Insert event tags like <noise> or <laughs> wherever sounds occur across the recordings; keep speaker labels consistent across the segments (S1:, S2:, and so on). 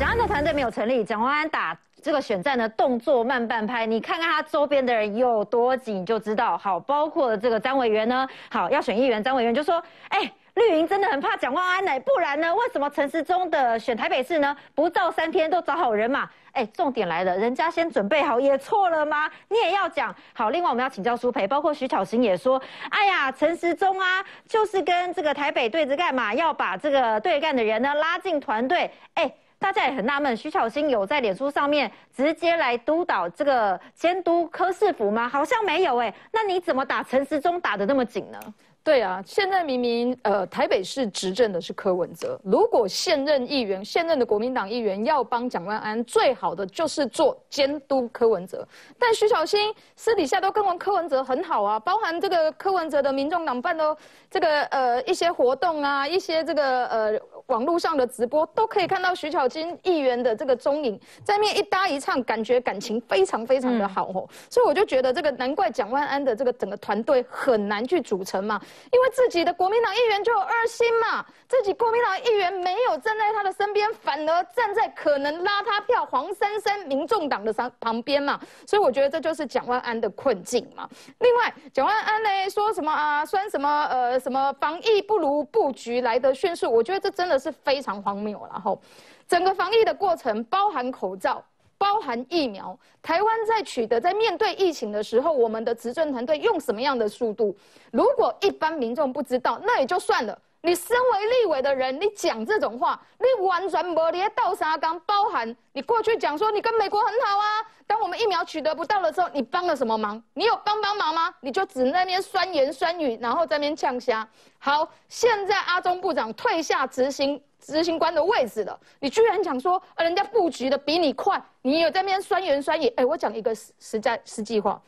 S1: 蒋安的团队没有成立，蒋万安打这个选战的动作慢半拍，你看看他周边的人有多紧，就知道。好，包括这个张委员呢，好要选议员，张委员就说，哎。绿营真的很怕蒋万安呢，不然呢？为什么陈时中的选台北市呢？不到三天都找好人嘛？哎，重点来了，人家先准备好也错了吗？你也要讲好。另外我们要请教苏培，包括徐巧芯也说，哎呀，陈时中啊，就是跟这个台北对着干嘛？要把这个对干的人呢拉进团队。哎，大家也很纳闷，徐巧芯有在脸书上面直接来督导这个监督柯世福吗？好像没有哎。那你怎么打陈时中打的那么紧呢？
S2: 对啊，现在明明呃台北市执政的是柯文哲，如果现任议员、现任的国民党议员要帮蒋万安，最好的就是做监督柯文哲。但徐小新私底下都跟柯文哲很好啊，包含这个柯文哲的民众党办的这个呃一些活动啊，一些这个呃网络上的直播，都可以看到徐巧芯议员的这个踪影，在面一搭一唱，感觉感情非常非常的好哦。所以我就觉得这个难怪蒋万安的这个整个团队很难去组成嘛。因为自己的国民党议员就有二心嘛，自己国民党议员没有站在他的身边，反而站在可能拉他票黄珊珊民众党的旁旁边嘛，所以我觉得这就是蒋万安的困境嘛。另外，蒋万安呢说什么啊，算什么呃什么防疫不如布局来得迅速，我觉得这真的是非常荒谬。然后，整个防疫的过程包含口罩。包含疫苗，台湾在取得在面对疫情的时候，我们的执政团队用什么样的速度？如果一般民众不知道，那也就算了。你身为立委的人，你讲这种话，你完全没连倒沙缸。包含你过去讲说你跟美国很好啊，当我们疫苗取得不到的时候，你帮了什么忙？你有帮帮忙吗？你就只那边酸言酸语，然后在那边呛虾。好，现在阿中部长退下执行。执行官的位置了，你居然讲说，人家布局的比你快，你有在那边酸言酸语。哎，我讲一个实实在实际话，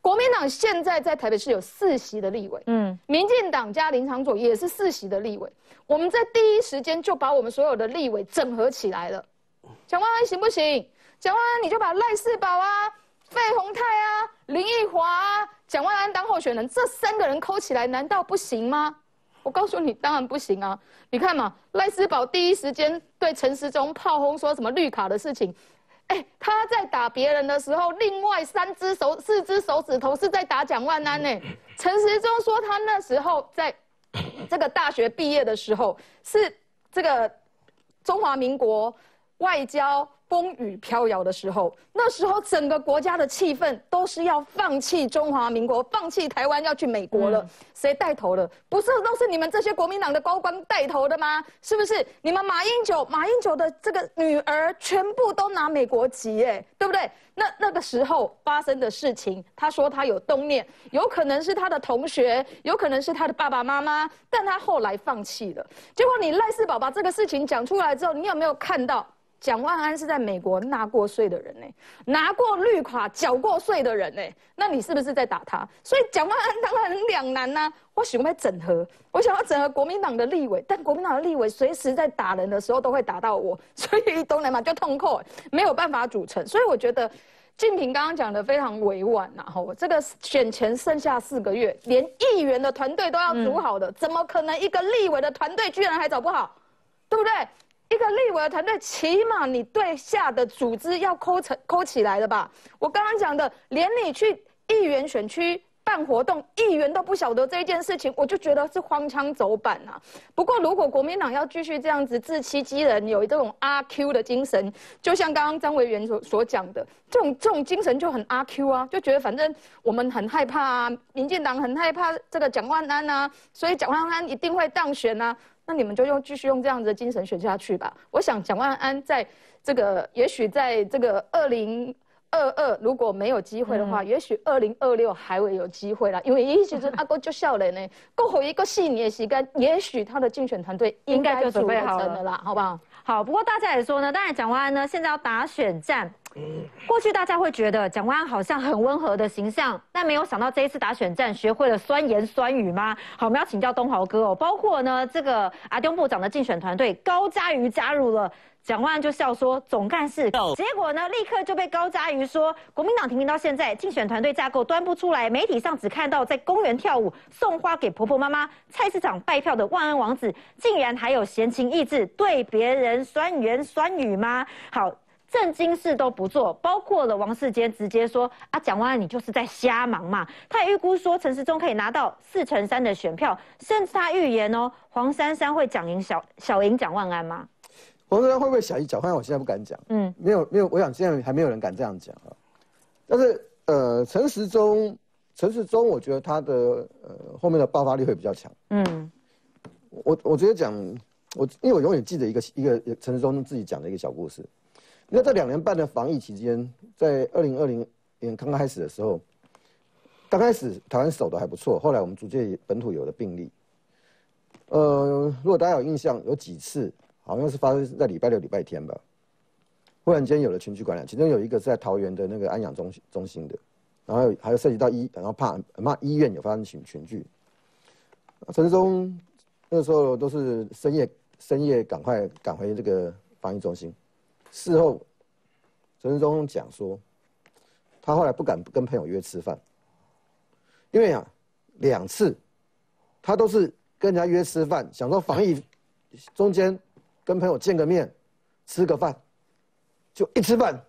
S2: 国民党现在在台北市有四席的立委，嗯，民进党加林长佐也是四席的立委，我们在第一时间就把我们所有的立委整合起来了。蒋万安行不行？蒋万安你就把赖世宝啊、费鸿泰啊、林奕华啊、蒋万安当候选人，这三个人扣起来，难道不行吗？我告诉你，当然不行啊！你看嘛，赖斯宝第一时间对陈时中炮轰，说什么绿卡的事情。哎，他在打别人的时候，另外三只手、四只手指头是在打蒋万安呢。陈时中说，他那时候在 <coughs> 这个大学毕业的时候，是这个中华民国外交。风雨飘摇的时候，那时候整个国家的气氛都是要放弃中华民国，放弃台湾，要去美国了。谁带头的？不是都是你们这些国民党的高官带头的吗？是不是？你们马英九，马英九的这个女儿全部都拿美国籍，哎，对不对？那那个时候发生的事情，他说他有动念，有可能是他的同学，有可能是他的爸爸妈妈，但他后来放弃了。结果你赖世宝把这个事情讲出来之后，你有没有看到？蒋万安是在美国纳过税的人呢，拿过绿卡、缴过税的人呢，那你是不是在打他？所以蒋万安当然很两难呐。我喜欢整合，我想要整合国民党的立委，但国民党的立委随时在打人的时候都会打到我，<laughs> 所以东南嘛就痛扣，没有办法组成。所以我觉得静平刚刚讲的非常委婉呐，吼，这个选前剩下四个月，连议员的团队都要组好的，怎么可能一个立委的团队居然还找不好，对不对？一个立委的团队，起码你对下的组织要抠成抠起来了吧？我刚刚讲的，连你去议员选区办活动，议员都不晓得这件事情，我就觉得是荒腔走板啊。不过，如果国民党要继续这样子自欺欺人，有这种阿 Q 的精神，就像刚刚张委员所所讲的，这种这种精神就很阿 Q 啊，就觉得反正我们很害怕啊，民进党很害怕这个蒋万安啊，所以蒋万安一定会当选啊。那你们就用继续用这样子的精神选下去吧。我想蒋万安在这个，也许在这个二零二二如果没有机会的话，也许二零二六还会有机会啦。因为一其实 <laughs> 阿哥就笑了呢，过后一个四年时间，也许他的竞选团队应该就准备好了啦，好不好？
S1: 好，不过大家也说呢，当然蒋万安呢现在要打选战，过去大家会觉得蒋万安好像很温和的形象，但没有想到这一次打选战学会了酸言酸语吗？好，我们要请教东豪哥哦，包括呢这个阿丁部长的竞选团队高嘉瑜加入了。蒋万安就笑说总干事，结果呢，立刻就被高嘉瑜说国民党提名到现在，竞选团队架构端不出来，媒体上只看到在公园跳舞、送花给婆婆妈妈、菜市场拜票的万安王子，竟然还有闲情逸致对别人酸言酸语吗？好，正经事都不做，包括了王世坚直接说啊，蒋万安你就是在瞎忙嘛。他也预估说陈时中可以拿到四成三的选票，甚至他预言哦，黄珊珊会讲赢小小赢蒋万安吗？
S3: 黄珊珊会不会小一脚？好像我现在不敢讲。嗯，没有没有，我想现在还没有人敢这样讲啊。但是呃，陈时中，陈时中，我觉得他的呃后面的爆发力会比较强。嗯，我我直接讲，我因为我永远记得一个一个陈时中自己讲的一个小故事。那在两年半的防疫期间，在二零二零年刚开始的时候，刚开始台湾守的还不错，后来我们逐渐本土有了病例。呃，如果大家有印象，有几次。好像是发生在礼拜六、礼拜天吧，忽然间有了群聚感染，其中有一个是在桃园的那个安养中心中心的，然后还有涉及到医，然后怕怕医院有发生群群聚。陈志忠那时候都是深夜深夜赶快赶回这个防疫中心，事后陈志忠讲说，他后来不敢跟朋友约吃饭，因为啊两次他都是跟人家约吃饭，想说防疫中间。跟朋友见个面，吃个饭，就一吃饭，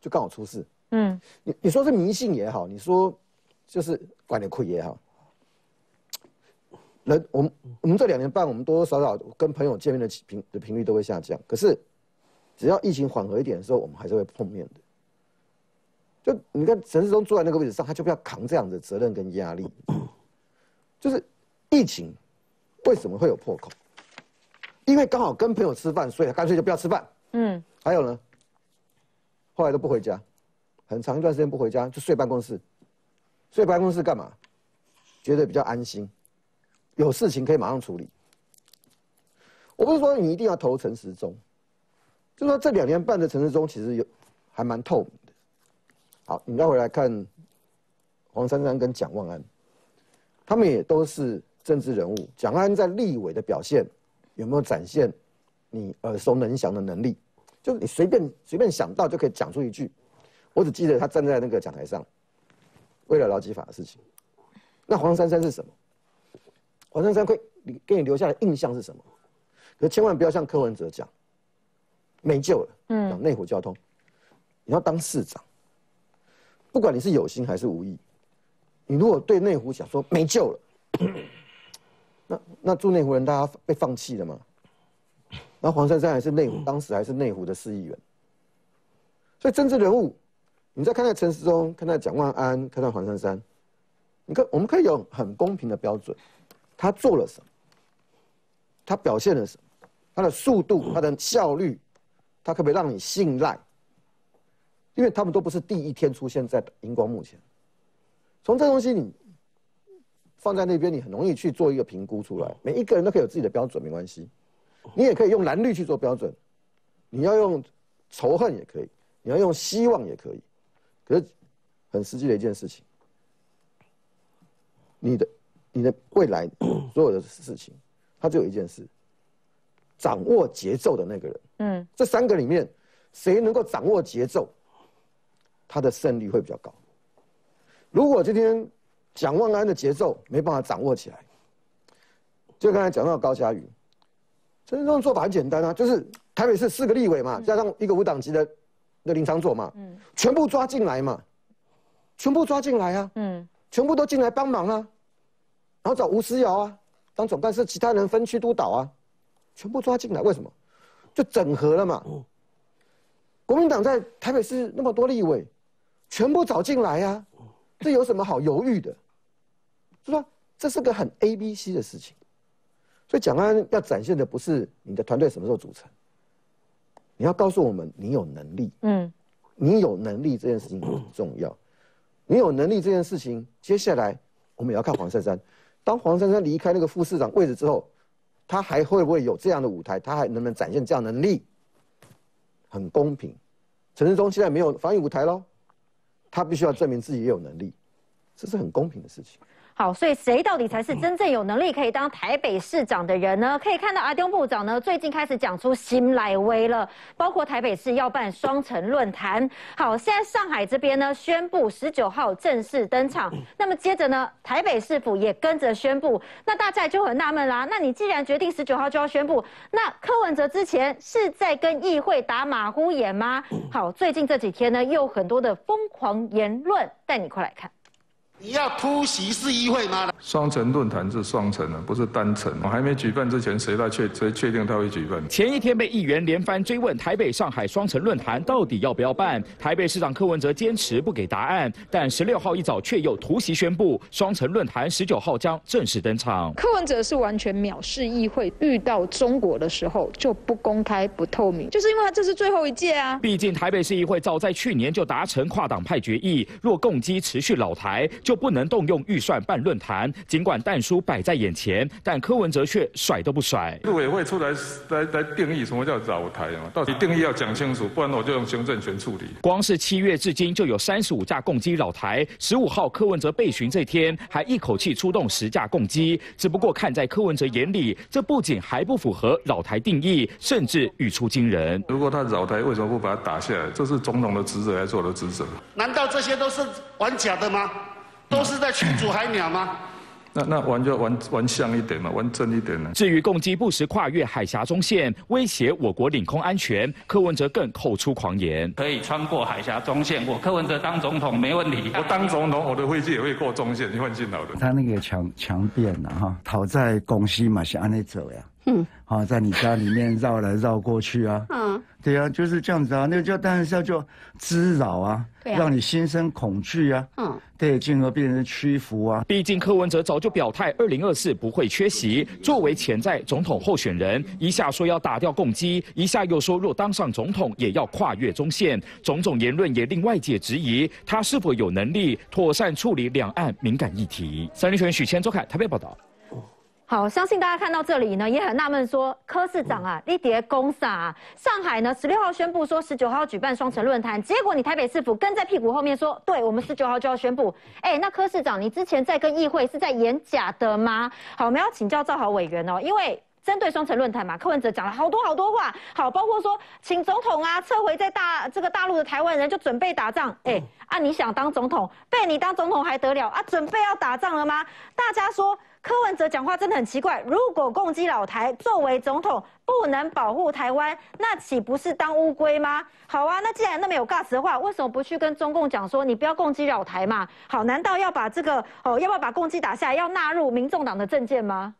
S3: 就刚好出事。嗯，你你说是迷信也好，你说就是管理亏也好。人，我们我们这两年半，我们多多少少跟朋友见面的频的频率都会下降。可是，只要疫情缓和一点的时候，我们还是会碰面的。就你看陈世忠坐在那个位置上，他就不要扛这样的责任跟压力。就是疫情为什么会有破口？因为刚好跟朋友吃饭，所以干脆就不要吃饭。嗯，还有呢，后来都不回家，很长一段时间不回家，就睡办公室。睡办公室干嘛？觉得比较安心，有事情可以马上处理。我不是说你一定要投陈时中，就说这两年半的陈时中其实有还蛮透明的。好，你再回来看黄珊珊跟蒋万安，他们也都是政治人物。蒋万安在立委的表现。有没有展现你耳熟能详的能力？就是你随便随便想到就可以讲出一句。我只记得他站在那个讲台上，为了劳基法的事情。那黄珊珊是什么？黄珊珊会你给你留下的印象是什么？可千万不要像柯文哲讲，没救了。嗯，讲内湖交通，你要当市长，不管你是有心还是无意，你如果对内湖想说没救了。那那住内湖人，大家被放弃了吗？那黄珊珊还是内湖，当时还是内湖的市议员。所以政治人物，你在看看陈时中，看看蒋万安，看看黄珊珊，你看我们可以有很公平的标准，他做了什么？他表现了什么？他的速度，他的效率，他可不可以让你信赖？因为他们都不是第一天出现在荧光幕前，从这东西你。放在那边，你很容易去做一个评估出来。每一个人都可以有自己的标准，没关系。你也可以用蓝绿去做标准，你要用仇恨也可以，你要用希望也可以。可是很实际的一件事情，你的你的未来 <coughs> 所有的事情，它只有一件事：掌握节奏的那个人。嗯，这三个里面，谁能够掌握节奏，他的胜率会比较高。如果今天。蒋万安的节奏没办法掌握起来，就刚才讲到高嘉瑜，陈时中做法很简单啊，就是台北市四个立委嘛，加上一个无党籍的的林昌佐嘛，嗯，全部抓进来嘛，全部抓进来啊，嗯，全部都进来帮忙啊，然后找吴思瑶啊当总干事，其他人分区督导啊，全部抓进来，为什么？就整合了嘛，国民党在台北市那么多立委，全部找进来呀。这有什么好犹豫的？就说这是个很 A B C 的事情，所以蒋安要展现的不是你的团队什么时候组成，你要告诉我们你有能力。嗯，你有能力这件事情很重要。你有能力这件事情，接下来我们也要看黄珊珊。当黄珊珊离开那个副市长位置之后，他还会不会有这样的舞台？他还能不能展现这样能力？很公平，陈世忠现在没有防御舞台喽，他必须要证明自己也有能力，这是很公平的事情。
S1: 好，所以谁到底才是真正有能力可以当台北市长的人呢？可以看到阿丁部长呢，最近开始讲出新来威了，包括台北市要办双城论坛。好，现在上海这边呢宣布十九号正式登场，那么接着呢，台北市府也跟着宣布。那大家就很纳闷啦，那你既然决定十九号就要宣布，那柯文哲之前是在跟议会打马虎眼吗？好，最近这几天呢，又很多的疯狂言论，带你快来看。
S4: 你要突袭市议会吗？
S5: 双城论坛是双城啊，不是单城。我还没举办之前，谁来确谁确定他会举办？
S6: 前一天被议员连番追问台北、上海双城论坛到底要不要办，台北市长柯文哲坚持不给答案，但十六号一早却又突袭宣布，双城论坛十九号将正式登场。
S2: 柯文哲是完全藐视议会，遇到中国的时候就不公开、不透明，就是因为他这是最后一届啊。
S6: 毕竟台北市议会早在去年就达成跨党派决议，若共机持续老台。就不能动用预算办论坛，尽管弹书摆在眼前，但柯文哲却甩都不甩。
S5: 陆委会出来来来定义什么叫扰台嘛？到底定义要讲清楚，不然我就用行政权处理。
S6: 光是七月至今就有三十五架共机扰台，十五号柯文哲被询这天还一口气出动十架共机，只不过看在柯文哲眼里，这不仅还不符合扰台定义，甚至语出惊人。
S5: 如果他扰台，为什么不把他打下来？这是总统的职责来做的职责。
S4: 难道这些都是玩假的吗？都是在驱逐海鸟吗？
S5: 那那玩就玩玩像一点嘛，玩真一点呢。
S6: 至于共机不时跨越海峡中线，威胁我国领空安全，柯文哲更口出狂言：
S7: 可以穿过海峡中线，我柯文哲当总统没问题。
S5: 我当总统，我的飞机也会过中线，你放心好了。
S8: 他那个强强辩呐，哈，讨债公司嘛是安内走呀。嗯，啊，在你家里面绕来绕过去啊，嗯，对啊，就是这样子啊，那个叫当然是叫滋扰啊，对啊，让你心生恐惧啊，嗯，对，进而变成屈服啊。
S6: 毕竟柯文哲早就表态，二零二四不会缺席。作为潜在总统候选人，一下说要打掉共机，一下又说若当上总统也要跨越中线，种种言论也令外界质疑他是否有能力妥善处理两岸敏感议题。三立新闻许谦、周凯台北报道。
S1: 好，相信大家看到这里呢，也很纳闷，说柯市长啊，你叠公啊？上海呢，十六号宣布说十九号举办双城论坛，结果你台北市府跟在屁股后面说，对我们十九号就要宣布。哎，那柯市长，你之前在跟议会是在演假的吗？好，我们要请教赵豪委员哦，因为针对双城论坛嘛，柯文哲讲了好多好多话，好，包括说请总统啊撤回在大这个大陆的台湾人就准备打仗，哎，啊你想当总统，被你当总统还得了啊？准备要打仗了吗？大家说。柯文哲讲话真的很奇怪。如果攻击老台作为总统不能保护台湾，那岂不是当乌龟吗？好啊，那既然那么有尬词的话，为什么不去跟中共讲说你不要攻击老台嘛？好，难道要把这个哦，要不要把攻击打下来，要纳入民众党的政见吗？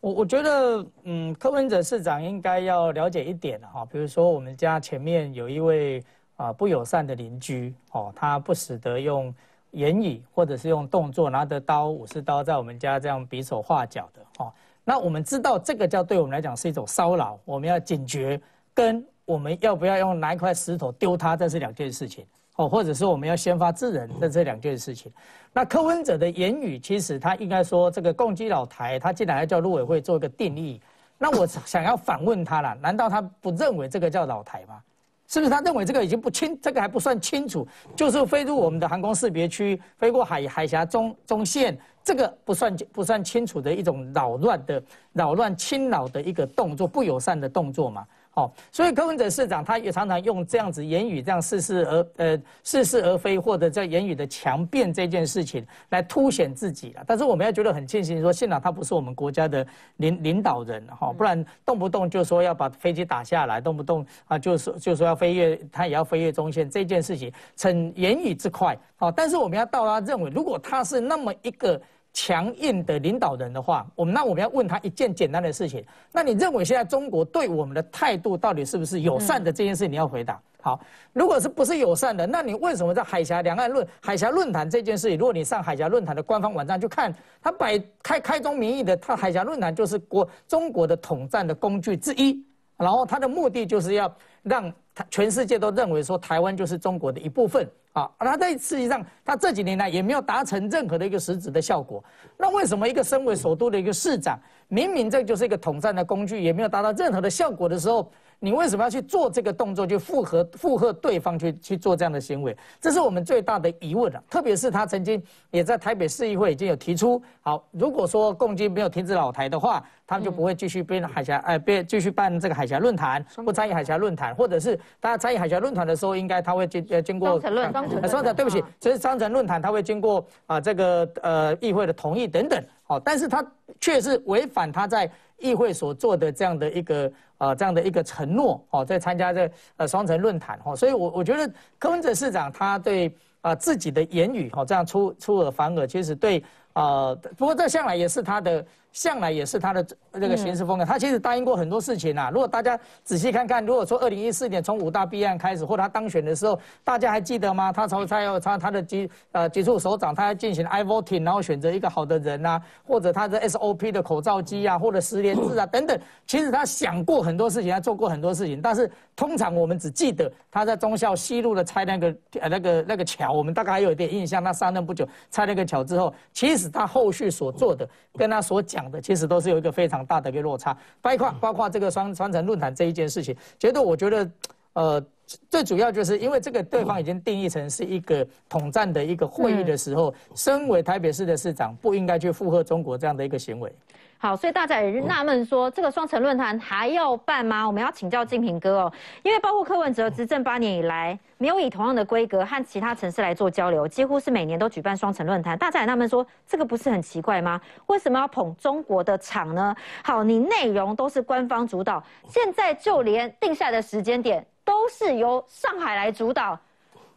S9: 我我觉得，嗯，柯文哲市长应该要了解一点哈，比如说我们家前面有一位啊不友善的邻居哦，他不时得用。言语或者是用动作拿着刀武士刀在我们家这样比手画脚的哦，那我们知道这个叫对我们来讲是一种骚扰，我们要警觉，跟我们要不要用拿一块石头丢他，这是两件事情哦，或者是我们要先发制人，这是两件事情。那柯文哲的言语其实他应该说这个攻击老台，他竟然要叫陆委会做一个定义，那我想要反问他了，难道他不认为这个叫老台吗？是不是他认为这个已经不清，这个还不算清楚，就是飞入我们的航空识别区，飞过海海峡中中线，这个不算不算清楚的一种扰乱的扰乱侵扰的一个动作，不友善的动作嘛？哦，所以柯文哲市长他也常常用这样子言语，这样似是而呃似是而非，或者叫言语的强辩这件事情来凸显自己了。但是我们要觉得很庆幸，说现场他不是我们国家的领领导人哈，不然动不动就说要把飞机打下来，动不动啊就说就说要飞越，他也要飞越中线这件事情，逞言语之快。好，但是我们要到他认为，如果他是那么一个。强硬的领导人的话，我们那我们要问他一件简单的事情：那你认为现在中国对我们的态度到底是不是友善的？这件事你要回答。好，如果是不是友善的，那你为什么在海峡两岸论海峡论坛这件事情？如果你上海峡论坛的官方网站去看，他摆开开宗明义的，他海峡论坛就是国中国的统战的工具之一，然后他的目的就是要让全世界都认为说台湾就是中国的一部分啊。那在实际上，他这几年来也没有达成任何的一个实质的效果。那为什么一个身为首都的一个市长，明明这就是一个统战的工具，也没有达到任何的效果的时候？你为什么要去做这个动作，去附和附和对方去去做这样的行为？这是我们最大的疑问了。特别是他曾经也在台北市议会已经有提出，好，如果说共军没有停止老台的话，他们就不会继续编海峡，哎，编继续办这个海峡论坛，不参与海峡论坛，或者是大家参与海峡论坛的时候，应该他会经呃经过
S1: 双城论坛，
S9: 双城对不起，这是双城论坛，他会经过啊这个呃议会的同意等等，好，但是他却是违反他在。议会所做的这样的一个呃这样的一个承诺哦，在参加这呃双城论坛哦，所以我我觉得柯文哲市长他对啊自己的言语哦这样出出尔反尔，其实对啊不过这向来也是他的。向来也是他的这个行事风格。他其实答应过很多事情啊。如果大家仔细看看，如果说二零一四年从五大弊案开始，或他当选的时候，大家还记得吗？他从他要他他的基呃接触首长，他要进行 i voting，然后选择一个好的人啊，或者他的 SOP 的口罩机啊，或者十连制啊 <coughs> 等等。其实他想过很多事情，他做过很多事情，但是通常我们只记得他在中校西路的拆那个呃那个那个桥，我们大概还有一点印象。他上任不久拆那个桥之后，其实他后续所做的跟他所讲。的其实都是有一个非常大的一个落差，包括包括这个双双城论坛这一件事情，觉得我觉得，呃，最主要就是因为这个对方已经定义成是一个统战的一个会议的时候，身为台北市的市长不应该去附和中国这样的一个行为。
S1: 好，所以大家也纳闷说，这个双城论坛还要办吗？我们要请教静平哥哦，因为包括柯文哲执政八年以来，没有以同样的规格和其他城市来做交流，几乎是每年都举办双城论坛。大家也纳闷说，这个不是很奇怪吗？为什么要捧中国的场呢？好，你内容都是官方主导，现在就连定下的时间点都是由上海来主导。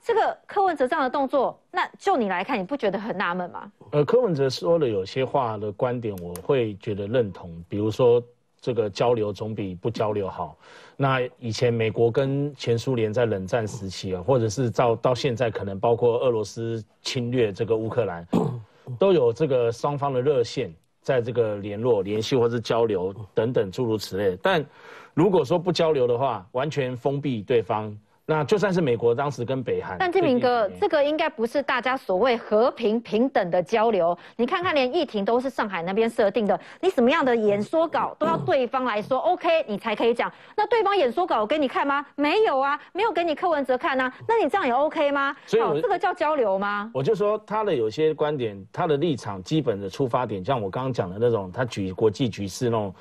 S1: 这个柯文哲这样的动作，那就你来看，你不觉得很纳闷吗？
S10: 呃，柯文哲说的有些话的观点，我会觉得认同。比如说，这个交流总比不交流好。那以前美国跟前苏联在冷战时期啊，或者是到到现在，可能包括俄罗斯侵略这个乌克兰，<coughs> 都有这个双方的热线在这个联络、联系或是交流等等诸如此类。但如果说不交流的话，完全封闭对方。那就算是美国当时跟北韩，
S1: 但志明哥，这个应该不是大家所谓和平平等的交流。你看看，连议庭都是上海那边设定的，你什么样的演说稿都要对方来说 <laughs> OK，你才可以讲。那对方演说稿给你看吗？没有啊，没有给你柯文哲看啊。那你这样也 OK 吗？好，这个叫交流吗？
S10: 我就说他的有些观点，他的立场基本的出发点，像我刚刚讲的那种，他举国际局势那种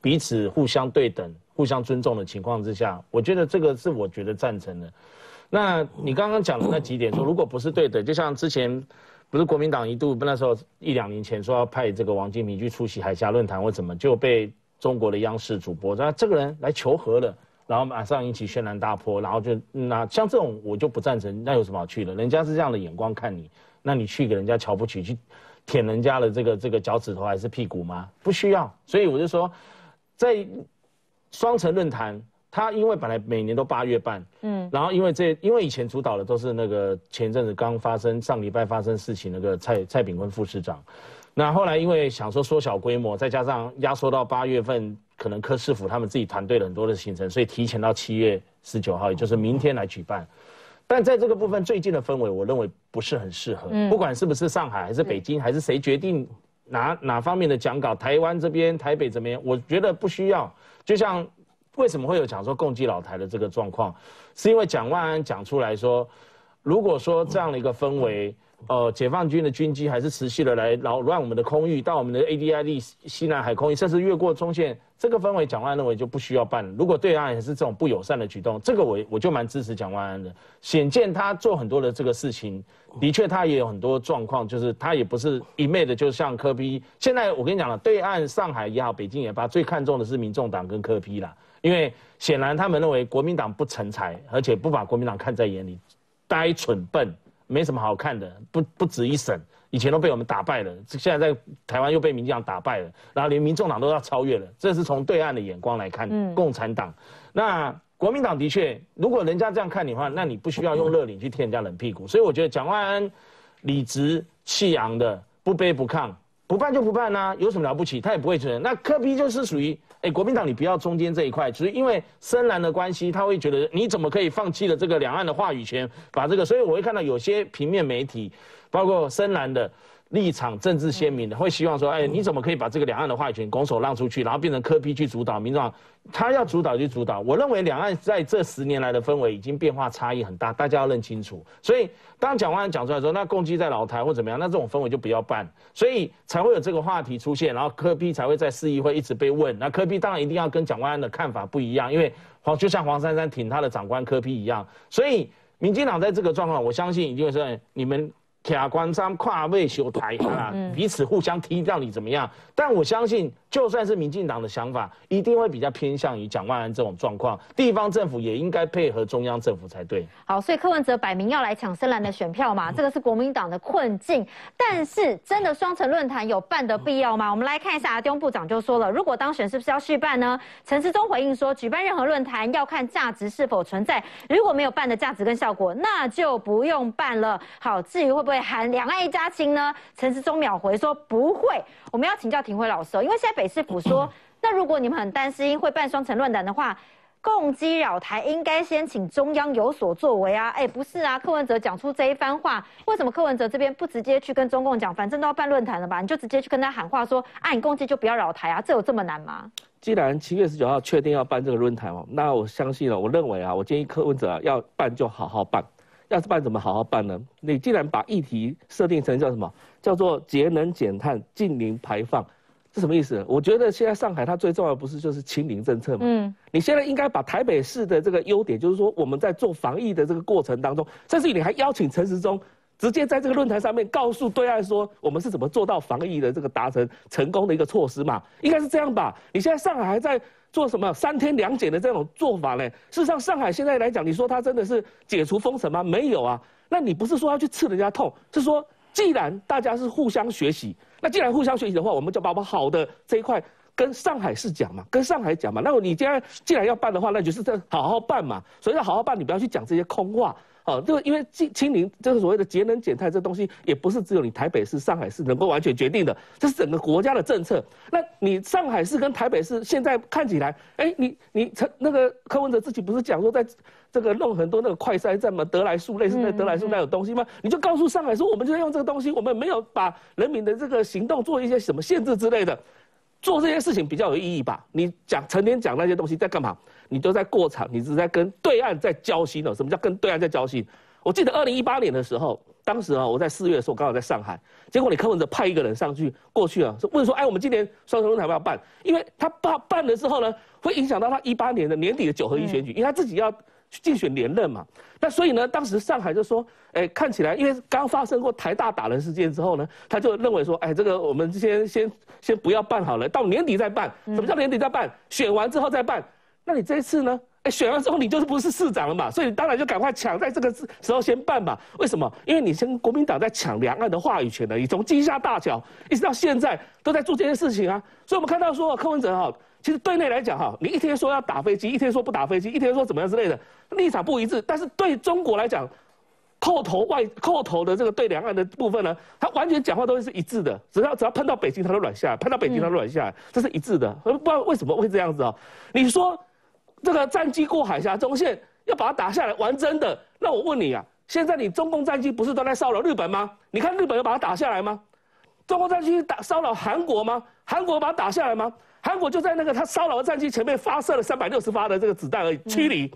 S10: 彼此互相对等。互相尊重的情况之下，我觉得这个是我觉得赞成的。那你刚刚讲的那几点，说如果不是对的，就像之前不是国民党一度那时候一两年前说要派这个王金平去出席海峡论坛，或怎么就被中国的央视主播说这个人来求和了，然后马上引起轩然大波，然后就那像这种我就不赞成，那有什么好去的？人家是这样的眼光看你，那你去给人家瞧不起，去舔人家的这个这个脚趾头还是屁股吗？不需要。所以我就说，在。双城论坛，他因为本来每年都八月办，嗯，然后因为这，因为以前主导的都是那个前阵子刚发生上礼拜发生事情那个蔡蔡炳坤副市长，那后来因为想说缩小规模，再加上压缩到八月份，可能柯市府他们自己团队很多的行程，所以提前到七月十九号，也就是明天来举办。但在这个部分最近的氛围，我认为不是很适合，不管是不是上海还是北京，还是谁决定哪哪方面的讲稿，台湾这边台北这边，我觉得不需要。就像为什么会有讲说共济老台的这个状况，是因为蒋万安讲出来说，如果说这样的一个氛围，呃，解放军的军机还是持续的来扰乱我们的空域，到我们的 ADID 西南海空域，甚至越过中线，这个氛围蒋万安认为就不需要办。如果对岸也是这种不友善的举动，这个我我就蛮支持蒋万安的。显见他做很多的这个事情，的确他也有很多状况，就是他也不是一昧的，就像科批。现在我跟你讲了，对岸上海也好，北京也罢，最看重的是民众党跟科批啦，因为显然他们认为国民党不成才，而且不把国民党看在眼里，呆蠢笨，没什么好看的，不不止一省，以前都被我们打败了，现在在台湾又被民进党打败了，然后连民众党都要超越了，这是从对岸的眼光来看，共产党那。国民党的确，如果人家这样看你的话，那你不需要用热脸去贴人家冷屁股。所以我觉得蒋万安理直气昂的、不卑不亢，不办就不办呐，有什么了不起？他也不会承认。那柯批就是属于，哎，国民党你不要中间这一块，只是因为深蓝的关系，他会觉得你怎么可以放弃了这个两岸的话语权，把这个，所以我会看到有些平面媒体，包括深蓝的。立场政治鲜明的，会希望说，哎，你怎么可以把这个两岸的话语权拱手让出去，然后变成柯批去主导？民众党他要主导就主导。我认为两岸在这十年来的氛围已经变化差异很大，大家要认清楚。所以当蒋万安讲出来说，那共济在老台或怎么样，那这种氛围就不要办，所以才会有这个话题出现，然后柯批才会在市议会一直被问。那柯批当然一定要跟蒋万安的看法不一样，因为黄就像黄珊珊挺他的长官柯批一样，所以民进党在这个状况，我相信一定会说你们。卡关山跨位修台啊，彼此互相踢掉你怎么样？但我相信，就算是民进党的想法，一定会比较偏向于蒋万安这种状况。地方政府也应该配合中央政府才对。
S1: 好，所以柯文哲摆明要来抢深蓝的选票嘛，这个是国民党的困境。但是，真的双城论坛有办的必要吗？我们来看一下，阿东部长就说了，如果当选是不是要续办呢？陈时中回应说，举办任何论坛要看价值是否存在，如果没有办的价值跟效果，那就不用办了。好，至于会不会。喊两岸一家亲呢？陈时中秒回说不会。我们要请教庭辉老师，因为现在北市府说，<clears throat> 那如果你们很担心会办双城论坛的话，共击扰台应该先请中央有所作为啊。哎，不是啊，柯文哲讲出这一番话，为什么柯文哲这边不直接去跟中共讲，反正都要办论坛了吧？你就直接去跟他喊话说，啊，你共机就不要扰台啊，这有这么难吗？
S11: 既然七月十九号确定要办这个论坛哦，那我相信了，我认为啊，我建议柯文哲要办就好好办。要是办怎么好好办呢？你既然把议题设定成叫什么？叫做节能减碳、近零排放，是什么意思？我觉得现在上海它最重要的不是就是清零政策吗？嗯，你现在应该把台北市的这个优点，就是说我们在做防疫的这个过程当中，甚至于你还邀请陈时中直接在这个论坛上面告诉对岸说，我们是怎么做到防疫的这个达成成功的一个措施嘛？应该是这样吧？你现在上海还在。做什么三天两检的这种做法呢？事实上，上海现在来讲，你说它真的是解除封城吗？没有啊。那你不是说要去刺人家痛，是说既然大家是互相学习，那既然互相学习的话，我们就把我们好的这一块跟上海市讲嘛，跟上海讲嘛。那你既然既然要办的话，那就是这好好办嘛。所以要好好办，你不要去讲这些空话。哦，这个因为清清零，这个所谓的节能减碳这东西，也不是只有你台北市、上海市能够完全决定的，这是整个国家的政策。那你上海市跟台北市现在看起来，哎，你你陈那个柯文哲自己不是讲说，在这个弄很多那个快筛站嘛，德来速类似那德来速那有东西吗？你就告诉上海说，我们就在用这个东西，我们没有把人民的这个行动做一些什么限制之类的。做这些事情比较有意义吧？你讲成天讲那些东西在干嘛？你都在过场，你是在跟对岸在交心了。什么叫跟对岸在交心？我记得二零一八年的时候，当时啊，我在四月的时候刚好在上海，结果你柯文哲派一个人上去过去啊，问说：哎，我们今年双城论坛要不要办？因为他办办了之后呢，会影响到他一八年的年底的九合一选举，因为他自己要。竞选连任嘛，那所以呢，当时上海就说，哎，看起来因为刚发生过台大打人事件之后呢，他就认为说，哎，这个我们先先先不要办好了，到年底再办。什么叫年底再办？选完之后再办。那你这一次呢？哎，选完之后你就是不是市长了嘛？所以当然就赶快抢在这个时候先办嘛。为什么？因为你先国民党在抢两岸的话语权的，你从金厦大桥一直到现在都在做这件事情啊。所以我们看到说柯文哲哈。其实对内来讲哈，你一天说要打飞机，一天说不打飞机，一天说怎么样之类的，立场不一致。但是对中国来讲，扣头外扣头的这个对两岸的部分呢，他完全讲话都是一致的。只要只要碰到北京，他都软下来；碰到北京，他都软下来，这是一致的。不知道为什么会这样子哦。你说这个战机过海峡中线要把它打下来，玩真的？那我问你啊，现在你中共战机不是都在骚扰日本吗？你看日本有把它打下来吗？中国战机打骚扰韩国吗？韩国把它打下来吗？韩国就在那个他骚扰的战机前面发射了三百六十发的这个子弹而已，驱离。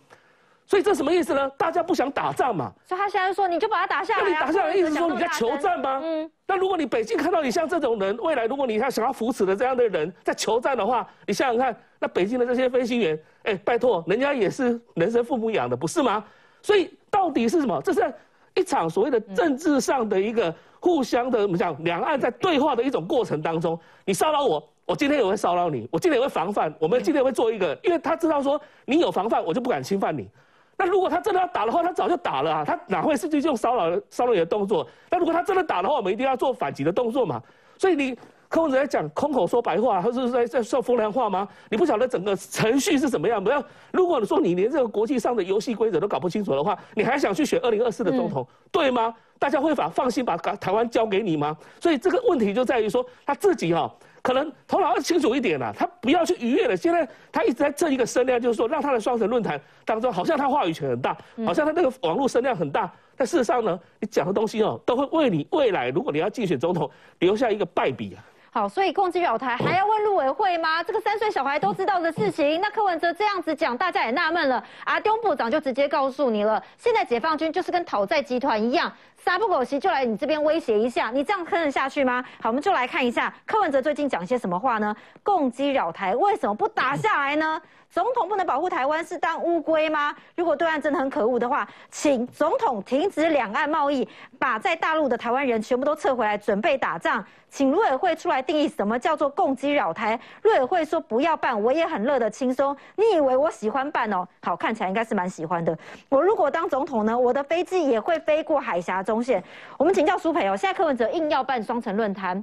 S11: 所以这什么意思呢？大家不想打仗嘛。
S1: 所以他现在说，你就把它打下来。
S11: 那你打下来意思说你在求战吗？嗯。那如果你北京看到你像这种人，未来如果你要想要扶持的这样的人在求战的话，你想想看，那北京的这些飞行员，哎，拜托，人家也是人生父母养的，不是吗？所以到底是什么？这是一场所谓的政治上的一个互相的，我们讲两岸在对话的一种过程当中，你骚扰我。我今天也会骚扰你，我今天也会防范。我们今天会做一个，因为他知道说你有防范，我就不敢侵犯你。那如果他真的要打的话，他早就打了啊，他哪会是去用骚扰骚扰你的动作？那如果他真的打的话，我们一定要做反击的动作嘛。所以你柯文哲在讲空口说白话，他是在在说风凉话吗？你不晓得整个程序是怎么样？不要，如果你说你连这个国际上的游戏规则都搞不清楚的话，你还想去选二零二四的总统，对吗？大家会把放心把台湾交给你吗？所以这个问题就在于说他自己哈。可能头脑要清楚一点啦，他不要去逾越了。现在他一直在挣一个声量，就是说让他的双城论坛当中，好像他话语权很大，好像他那个网络声量很大。但事实上呢，你讲的东西哦，都会为你未来如果你要竞选总统留下一个败笔啊。
S1: 好，所以共济表台还要问陆委会吗？这个三岁小孩都知道的事情，那柯文哲这样子讲，大家也纳闷了。阿东部长就直接告诉你了，现在解放军就是跟讨债集团一样，撒不狗席就来你这边威胁一下，你这样坑得下去吗？好，我们就来看一下柯文哲最近讲些什么话呢？共济扰台为什么不打下来呢？总统不能保护台湾是当乌龟吗？如果对岸真的很可恶的话，请总统停止两岸贸易，把在大陆的台湾人全部都撤回来，准备打仗。请陆委会出来定义什么叫做共机扰台。陆委会说不要办，我也很乐得轻松。你以为我喜欢办哦？好，看起来应该是蛮喜欢的。我如果当总统呢，我的飞机也会飞过海峡中线。我们请教苏培哦，现在柯文哲硬要办双城论坛，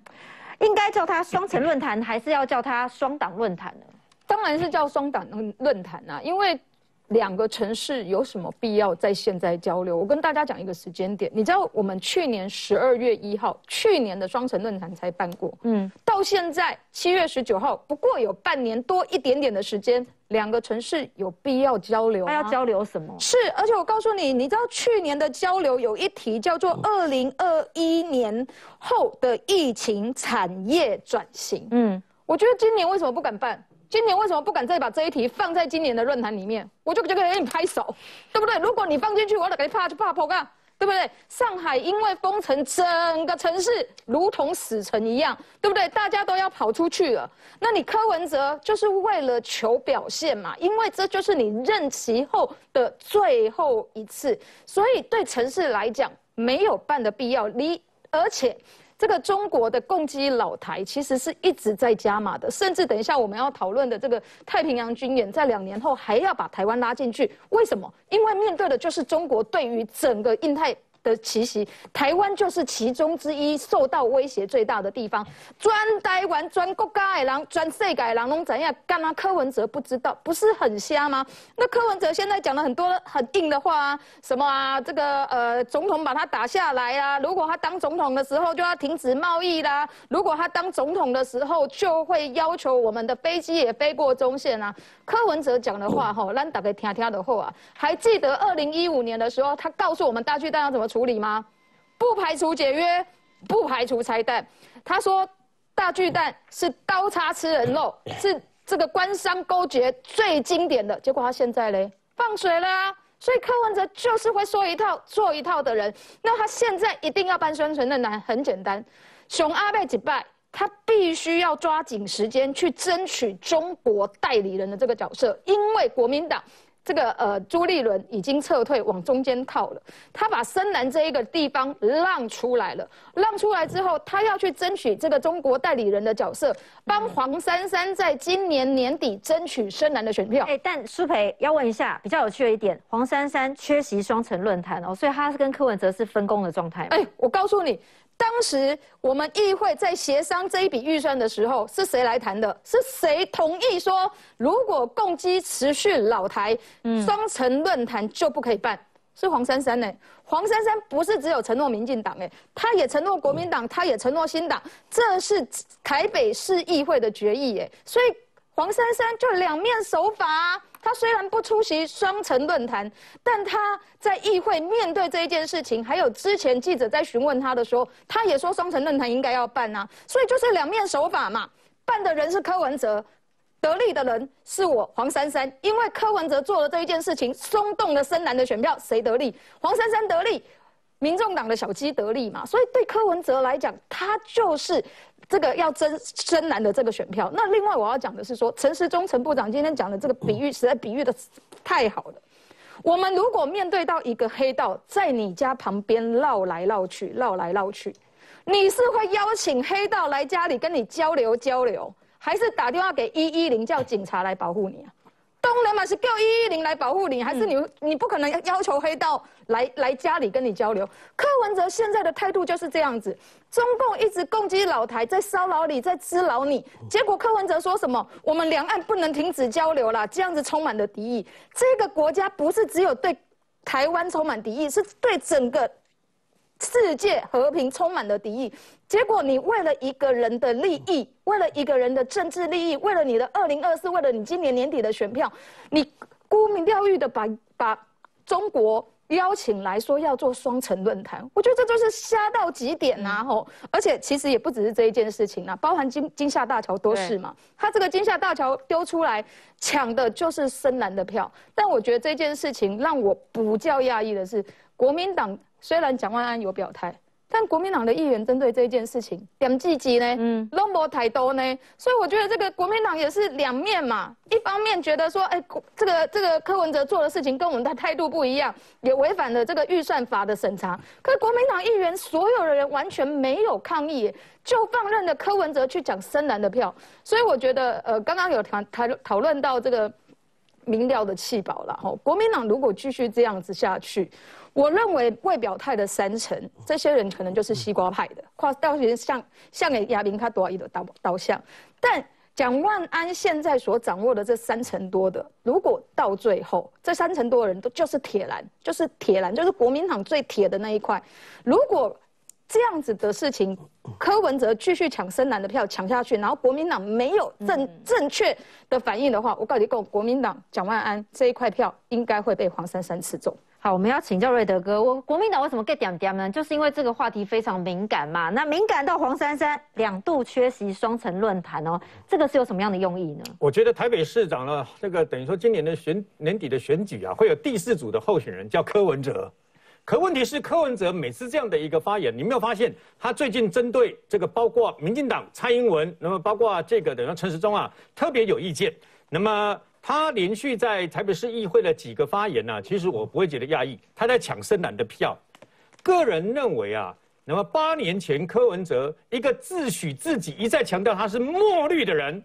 S1: 应该叫他双城论坛，还是要叫他双党论坛呢？
S2: 当然是叫双党论论坛啊，因为两个城市有什么必要在现在交流？我跟大家讲一个时间点，你知道我们去年十二月一号，去年的双城论坛才办过，嗯，到现在七月十九号，不过有半年多一点点的时间，两个城市有必要交流？
S1: 那要交流什么？
S2: 是，而且我告诉你，你知道去年的交流有一题叫做二零二一年后的疫情产业转型，嗯，我觉得今年为什么不敢办？今年为什么不敢再把这一题放在今年的论坛里面？我就就可以给你拍手，对不对？如果你放进去，我得给你啪就啪破杠，对不对？上海因为封城，整个城市如同死城一样，对不对？大家都要跑出去了。那你柯文哲就是为了求表现嘛？因为这就是你任期后的最后一次，所以对城市来讲没有办的必要。你而且。这个中国的攻击老台其实是一直在加码的，甚至等一下我们要讨论的这个太平洋军演，在两年后还要把台湾拉进去。为什么？因为面对的就是中国对于整个印太。的奇袭，台湾就是其中之一受到威胁最大的地方。专台湾、专国家的人、专世界的人拢怎样？干嘛柯文哲不知道？不是很瞎吗？那柯文哲现在讲了很多很硬的话啊，什么啊？这个呃，总统把他打下来啊，如果他当总统的时候就要停止贸易啦，如果他当总统的时候就会要求我们的飞机也飞过中线啊。柯文哲讲的话 <laughs> 哈，让大家听听的话啊。还记得二零一五年的时候，他告诉我们大巨蛋要怎么处理吗？不排除解约，不排除拆弹。他说大巨蛋是刀叉吃人肉，<laughs> 是这个官商勾结最经典的。结果他现在嘞放水了啊！所以柯文哲就是会说一套做一套的人。那他现在一定要办宣传的难，很简单，熊阿贝几拜。他必须要抓紧时间去争取中国代理人的这个角色，因为国民党这个呃朱立伦已经撤退往中间靠了，他把深蓝这一个地方让出来了，让出来之后，他要去争取这个中国代理人的角色，帮黄珊珊在今年年底争取深蓝的选票。
S1: 哎，但苏培要问一下，比较有趣的一点，黄珊珊缺席双城论坛哦，所以他是跟柯文哲是分工的状态。
S2: 哎，我告诉你。当时我们议会在协商这一笔预算的时候，是谁来谈的？是谁同意说，如果共机持续老台，双城论坛就不可以办？是黄珊珊呢？黄珊珊不是只有承诺民进党哎，他也承诺国民党，他也承诺新党，这是台北市议会的决议哎，所以黄珊珊就两面手法。他虽然不出席双城论坛，但他在议会面对这一件事情，还有之前记者在询问他的时候，他也说双城论坛应该要办啊，所以就是两面手法嘛。办的人是柯文哲，得利的人是我黄珊珊，因为柯文哲做了这一件事情，松动了深蓝的选票，谁得利？黄珊珊得利，民众党的小鸡得利嘛。所以对柯文哲来讲，他就是。这个要争深蓝的这个选票。那另外我要讲的是说，陈时中陈部长今天讲的这个比喻，实在比喻的太好了。我们如果面对到一个黑道在你家旁边绕来绕去、绕来绕去，你是会邀请黑道来家里跟你交流交流，还是打电话给一一零叫警察来保护你啊？当然嘛是叫一一零来保护你，还是你你不可能要求黑道来来家里跟你交流。柯文哲现在的态度就是这样子，中共一直攻击老台，在骚扰你，在滋扰你。结果柯文哲说什么？我们两岸不能停止交流啦，这样子充满了敌意。这个国家不是只有对台湾充满敌意，是对整个。世界和平充满了敌意，结果你为了一个人的利益，为了一个人的政治利益，为了你的二零二四，为了你今年年底的选票，你沽名钓誉的把把中国邀请来说要做双城论坛，我觉得这就是瞎到极点呐吼！而且其实也不只是这一件事情啊，包含金金厦大桥都是嘛。他这个金厦大桥丢出来抢的就是深蓝的票，但我觉得这件事情让我不叫讶异的是，国民党。虽然蒋万安有表态，但国民党的议员针对这件事情点积极呢，嗯，都没太多呢，所以我觉得这个国民党也是两面嘛，一方面觉得说，哎，这个这个柯文哲做的事情跟我们的态度不一样，也违反了这个预算法的审查，可国民党议员所有的人完全没有抗议，就放任了柯文哲去讲深蓝的票，所以我觉得，呃，刚刚有谈谈讨论到这个民调的弃保了，吼，国民党如果继续这样子下去。我认为未表态的三成，这些人可能就是西瓜派的，跨到底像像给亚明他多一的导导向。但蒋万安现在所掌握的这三成多的，如果到最后这三成多的人都就是铁蓝，就是铁蓝，就是国民党最铁的那一块。如果这样子的事情，柯文哲继续抢深蓝的票抢下去，然后国民党没有正正确的反应的话，我告诉你，国民党蒋万安这一块票应该会被黄珊珊吃中。
S1: 好，我们要请教瑞德哥，我国民党为什么 get 点点呢？就是因为这个话题非常敏感嘛。那敏感到黄珊珊两度缺席双城论坛哦，这个是有什么样的用意呢？
S12: 我觉得台北市长呢，这个等于说今年的选年底的选举啊，会有第四组的候选人叫柯文哲。可问题是柯文哲每次这样的一个发言，你没有发现他最近针对这个包括民进党蔡英文，那么包括这个等于陈时中啊，特别有意见。那么。他连续在台北市议会的几个发言呢，其实我不会觉得讶异，他在抢深蓝的票。个人认为啊，那么八年前柯文哲一个自诩自己一再强调他是墨绿的人，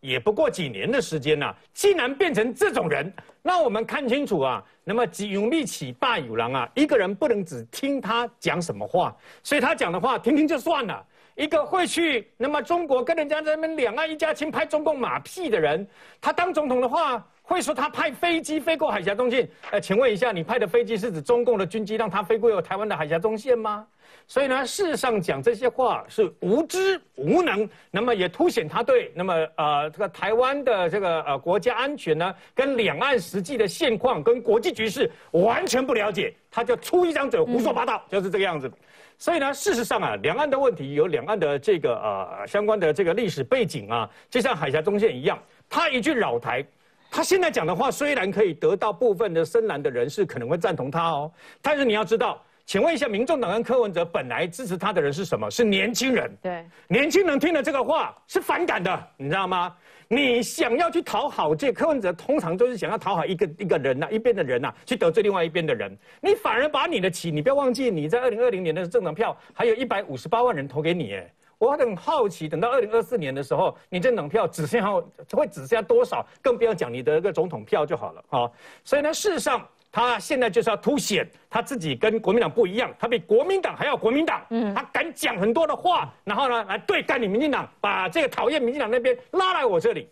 S12: 也不过几年的时间呐，竟然变成这种人，那我们看清楚啊。那么勇立起霸有狼啊，一个人不能只听他讲什么话，所以他讲的话听听就算了。一个会去那么中国跟人家在那边两岸一家亲拍中共马屁的人，他当总统的话会说他派飞机飞过海峡中线？呃，请问一下，你派的飞机是指中共的军机让他飞过台湾的海峡中线吗？所以呢，事实上讲这些话是无知无能，那么也凸显他对那么呃这个台湾的这个呃国家安全呢，跟两岸实际的现况跟国际局势完全不了解，他就出一张嘴胡说八道，就是这个样子。所以呢，事实上啊，两岸的问题有两岸的这个呃相关的这个历史背景啊，就像海峡中线一样，他一句老台，他现在讲的话虽然可以得到部分的深蓝的人士可能会赞同他哦，但是你要知道，请问一下，民众党跟柯文哲本来支持他的人是什么？是年轻人。
S2: 对，
S12: 年轻人听了这个话是反感的，你知道吗？你想要去讨好这柯文哲，通常都是想要讨好一个一个人呐，一边的人呐，去得罪另外一边的人。你反而把你的旗，你不要忘记，你在二零二零年的政党票还有一百五十八万人投给你，哎，我很好奇，等到二零二四年的时候，你政党票只剩下会只剩下多少？更不要讲你的一个总统票就好了，啊。所以呢，事实上。他现在就是要凸显他自己跟国民党不一样，他比国民党还要国民党。嗯，他敢讲很多的话，然后呢来对干你民进党，把这个讨厌民进党那边拉来我这里。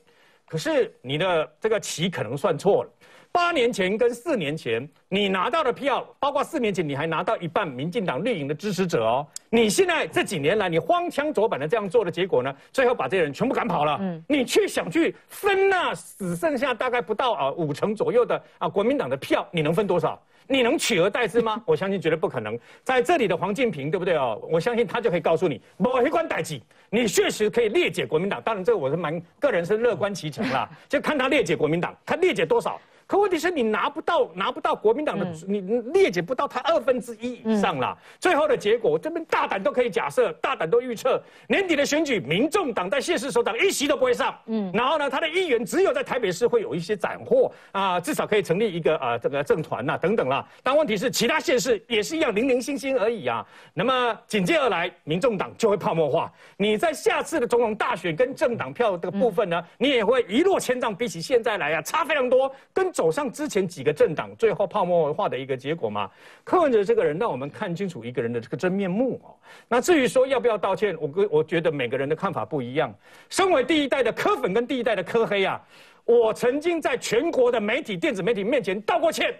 S12: 可是你的这个棋可能算错了。八年前跟四年前，你拿到的票，包括四年前你还拿到一半民进党绿营的支持者哦。你现在这几年来，你荒腔走板的这样做的结果呢？最后把这些人全部赶跑了。嗯，你去想去分那只剩下大概不到啊五成左右的啊国民党的票，你能分多少？你能取而代之吗？<laughs> 我相信绝对不可能。在这里的黄建平，对不对哦？我相信他就可以告诉你，某一关代级，你确实可以裂解国民党。当然，这个我是蛮个人是乐观其成啦，<laughs> 就看他裂解国民党，他裂解多少。可问题是你拿不到拿不到国民党的，你列解不到他二分之一以上啦。最后的结果，这边大胆都可以假设，大胆都预测，年底的选举，民众党在县市首长一席都不会上。嗯，然后呢，他的议员只有在台北市会有一些斩获啊，至少可以成立一个呃这个政团呐等等啦。但问题是，其他县市也是一样零零星星而已啊。那么紧接而来，民众党就会泡沫化。你在下次的总统大选跟政党票的部分呢，你也会一落千丈，比起现在来啊，差非常多，跟走上之前几个政党最后泡沫化的一个结果嘛。柯文哲这个人，让我们看清楚一个人的这个真面目哦。那至于说要不要道歉，我我我觉得每个人的看法不一样。身为第一代的柯粉跟第一代的柯黑啊，我曾经在全国的媒体、电子媒体面前道过歉，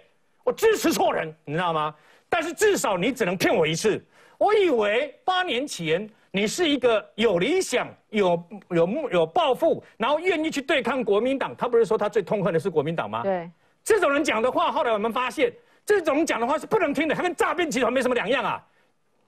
S12: 我支持错人，你知道吗？但是至少你只能骗我一次。我以为八年前你是一个有理想、有有目、有抱负，然后愿意去对抗国民党。他不是说他最痛恨的是国民党吗？
S1: 对，
S12: 这种人讲的话，后来我们发现，这种讲的话是不能听的，他跟诈骗集团没什么两样啊，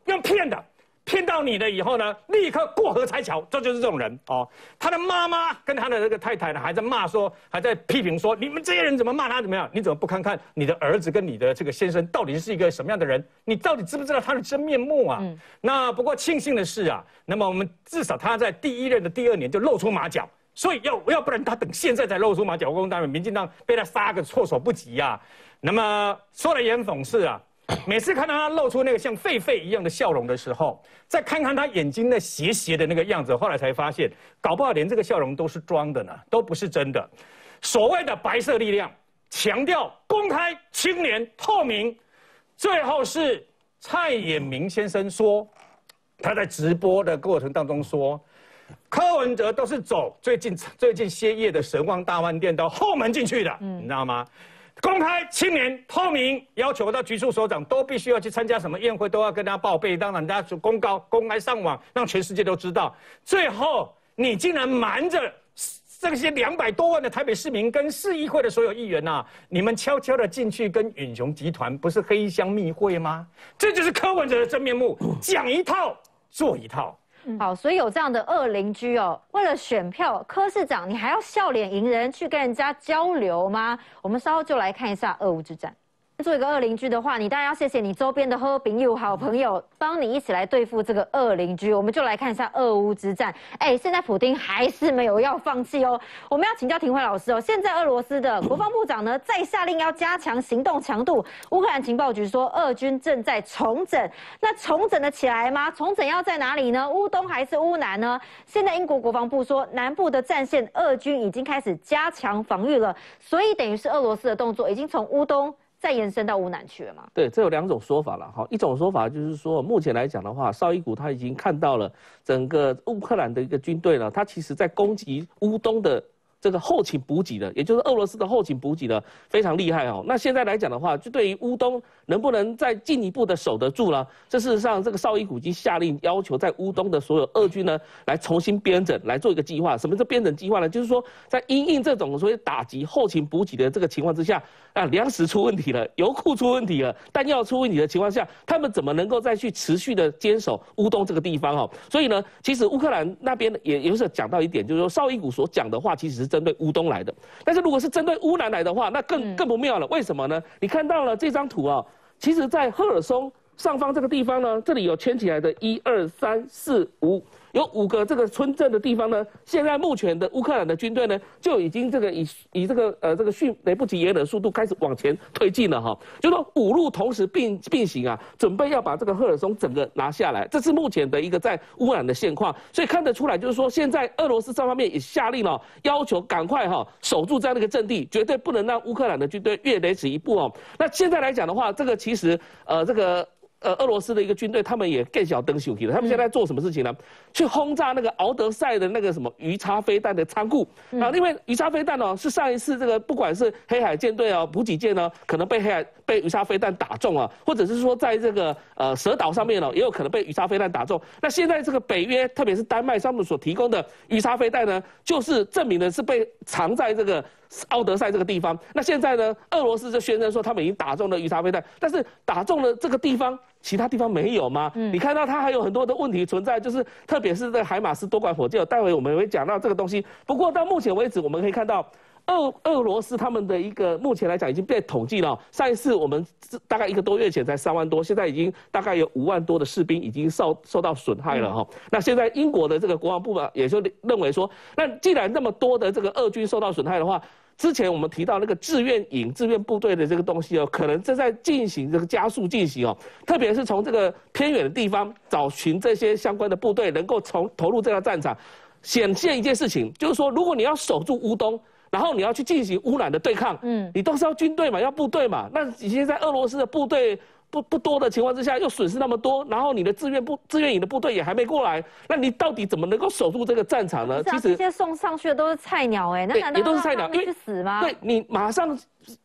S12: 用骗的。骗到你了以后呢，立刻过河拆桥，这就是这种人哦。他的妈妈跟他的那个太太呢，还在骂说，还在批评说，你们这些人怎么骂他怎么样？你怎么不看看你的儿子跟你的这个先生到底是一个什么样的人？你到底知不知道他的真面目啊？那不过庆幸的是啊，那么我们至少他在第一任的第二年就露出马脚，所以要要不然他等现在才露出马脚，我当然民进党被他杀个措手不及呀。那么说来也很讽刺啊。<coughs> 每次看到他露出那个像狒狒一样的笑容的时候，再看看他眼睛那斜斜的那个样子，后来才发现，搞不好连这个笑容都是装的呢，都不是真的。所谓的白色力量，强调公开、清廉、透明，最后是蔡衍明先生说，他在直播的过程当中说，柯文哲都是走最近最近歇业的神旺大饭店到后门进去的，你知道吗？公开、清廉、透明，要求到局处首长都必须要去参加什么宴会，都要跟他报备，当然大家公告、公开上网，让全世界都知道。最后，你竟然瞒着这些两百多万的台北市民跟市议会的所有议员呐，你们悄悄的进去跟允雄集团，不是黑箱密会吗？这就是柯文哲的真面目，讲一套做一套。
S1: 好，所以有这样的恶邻居哦，为了选票，柯市长你还要笑脸迎人去跟人家交流吗？我们稍后就来看一下俄乌之战。做一个恶邻居的话，你当然要谢谢你周边的喝朋友、好朋友，帮你一起来对付这个恶邻居。我们就来看一下俄乌之战。哎，现在普京还是没有要放弃哦。我们要请教廷辉老师哦。现在俄罗斯的国防部长呢，再下令要加强行动强度。乌克兰情报局说，俄军正在重整。那重整的起来吗？重整要在哪里呢？乌东还是乌南呢？现在英国国防部说，南部的战线，俄军已经开始加强防御了。所以等于是俄罗斯的动作已经从乌东。再延伸到乌南去了吗？
S11: 对，这有两种说法了哈。一种说法就是说，目前来讲的话，绍伊古他已经看到了整个乌克兰的一个军队呢，他其实在攻击乌东的。这个后勤补给的，也就是俄罗斯的后勤补给的非常厉害哦。那现在来讲的话，就对于乌东能不能再进一步的守得住了？这事实上，这个绍伊古已经下令要求在乌东的所有俄军呢，来重新编整，来做一个计划。什么是编整计划呢？就是说，在因应这种所谓打击后勤补给的这个情况之下，啊，粮食出问题了，油库出问题了，弹药出问题的情况下，他们怎么能够再去持续的坚守乌东这个地方哦？所以呢，其实乌克兰那边也也是讲到一点，就是说绍伊古所讲的话，其实是。针对乌东来的，但是如果是针对乌南来的话，那更更不妙了。为什么呢？你看到了这张图啊，其实，在赫尔松上方这个地方呢，这里有圈起来的一二三四五。有五个这个村镇的地方呢，现在目前的乌克兰的军队呢，就已经这个以以这个呃这个迅雷不及掩耳的速度开始往前推进了哈，就说五路同时并并行啊，准备要把这个赫尔松整个拿下来，这是目前的一个在乌克兰的现况，所以看得出来就是说，现在俄罗斯这方面也下令了，要求赶快哈守住这样的一个阵地，绝对不能让乌克兰的军队越雷池一步哦。那现在来讲的话，这个其实呃这个。呃，俄罗斯的一个军队，他们也更小登休息了。他们现在做什么事情呢？去轰炸那个敖德赛的那个什么鱼叉飞弹的仓库啊！因为鱼叉飞弹哦，是上一次这个不管是黑海舰队哦，补给舰呢，可能被黑海被鱼叉飞弹打中啊，或者是说在这个呃蛇岛上面哦，也有可能被鱼叉飞弹打中。那现在这个北约，特别是丹麦他们所提供的鱼叉飞弹呢，就是证明的是被藏在这个。奥德赛这个地方，那现在呢？俄罗斯就宣称说他们已经打中了鱼叉飞弹，但是打中了这个地方，其他地方没有吗？嗯，你看到它还有很多的问题存在，就是特别是这海马斯多管火箭，待会我们会讲到这个东西。不过到目前为止，我们可以看到。俄俄罗斯他们的一个目前来讲已经被统计了，上一次我们大概一个多月前才三万多，现在已经大概有五万多的士兵已经受受到损害了哈。那现在英国的这个国防部门，也就认为说，那既然那么多的这个俄军受到损害的话，之前我们提到那个志愿营、志愿部队的这个东西哦，可能正在进行这个加速进行哦，特别是从这个偏远的地方找寻这些相关的部队，能够从投入这个战场，显现一件事情，就是说，如果你要守住乌东。然后你要去进行污染的对抗，嗯，你都是要军队嘛，要部队嘛。那你现在俄罗斯的部队不不多的情况之下，又损失那么多，然后你的志愿部志愿营的部队也还没过来，那你到底怎么能够守住这个战场呢？
S1: 其实这些送上去的都是菜鸟哎，那难道
S11: 也都是菜鸟，
S1: 因为死吗？
S11: 对你马上。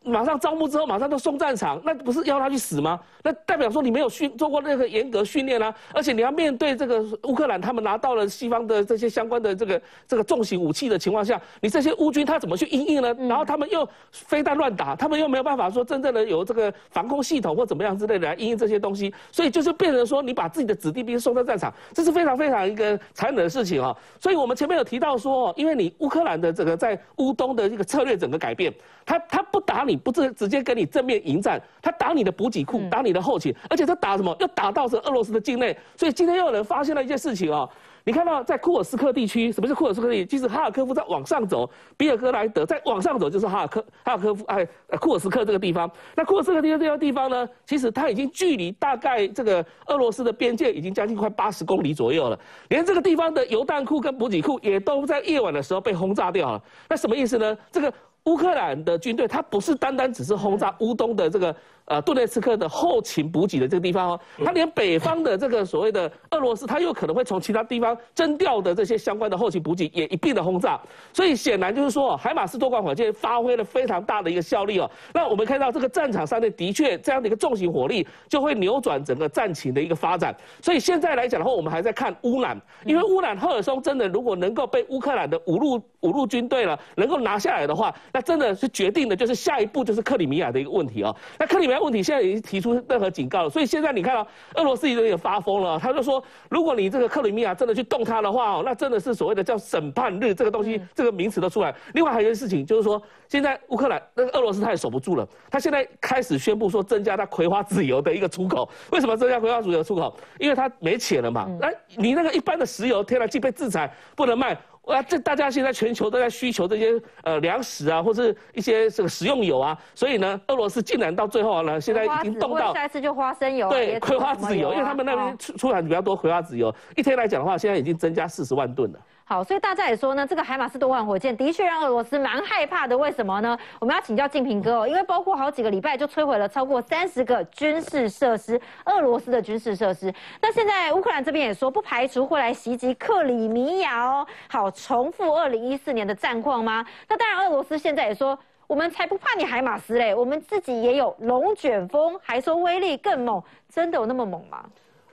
S11: 马上招募之后，马上就送战场，那不是要他去死吗？那代表说你没有训做过那个严格训练啊，而且你要面对这个乌克兰，他们拿到了西方的这些相关的这个这个重型武器的情况下，你这些乌军他怎么去应应呢？然后他们又飞弹乱打，他们又没有办法说真正的有这个防空系统或怎么样之类的来应应这些东西，所以就是变成说你把自己的子弟兵送到战场，这是非常非常一个残忍的事情啊。所以我们前面有提到说，因为你乌克兰的这个在乌东的这个策略整个改变，他他不打你不是直接跟你正面迎战，他打你的补给库，打你的后勤，而且他打什么？又打到是俄罗斯的境内。所以今天又有人发现了一件事情哦，你看到在库尔斯克地区，什么是库尔斯克地区？其实哈尔科夫在往上走，比尔格莱德在往上走，就是哈尔科哈尔科夫哎库尔斯克这个地方。那库尔斯克地这个地方呢，其实它已经距离大概这个俄罗斯的边界已经将近快八十公里左右了，连这个地方的油弹库跟补给库也都在夜晚的时候被轰炸掉了。那什么意思呢？这个。乌克兰的军队，它不是单单只是轰炸乌东的这个。呃，顿涅茨克的后勤补给的这个地方哦，他连北方的这个所谓的俄罗斯，他又可能会从其他地方征调的这些相关的后勤补给也一并的轰炸，所以显然就是说，海马斯多管火箭发挥了非常大的一个效力哦。那我们看到这个战场上面的确这样的一个重型火力，就会扭转整个战情的一个发展。所以现在来讲的话，我们还在看乌兰，因为乌兰赫尔松真的如果能够被乌克兰的五路五路军队了能够拿下来的话，那真的是决定的就是下一步就是克里米亚的一个问题哦。那克里米亚。问题现在已经提出任何警告了，所以现在你看到俄罗斯已经有发疯了，他就说，如果你这个克里米亚真的去动它的话哦，那真的是所谓的叫审判日这个东西，这个名词都出来。另外还有一件事情就是说，现在乌克兰那个俄罗斯他也守不住了，他现在开始宣布说增加他葵花籽油的一个出口。为什么增加葵花籽油出口？因为他没钱了嘛。那你那个一般的石油、天然气被制裁，不能卖。哇，这大家现在全球都在需求这些呃粮食啊，或是一些这个食用油啊，所以呢，俄罗斯竟然到最后呢，现在已经动到
S1: 下一次就花生油，
S11: 对，葵花籽油，因为他们那边出出产比较多葵花籽油，一天来讲的话，现在已经增加四十万吨了。
S1: 好，所以大家也说呢，这个海马斯多管火箭的确让俄罗斯蛮害怕的。为什么呢？我们要请教静平哥哦，因为包括好几个礼拜就摧毁了超过三十个军事设施，俄罗斯的军事设施。那现在乌克兰这边也说，不排除会来袭击克里米亚哦。好，重复二零一四年的战况吗？那当然，俄罗斯现在也说，我们才不怕你海马斯嘞，我们自己也有龙卷风，还说威力更猛，真的有那么猛吗？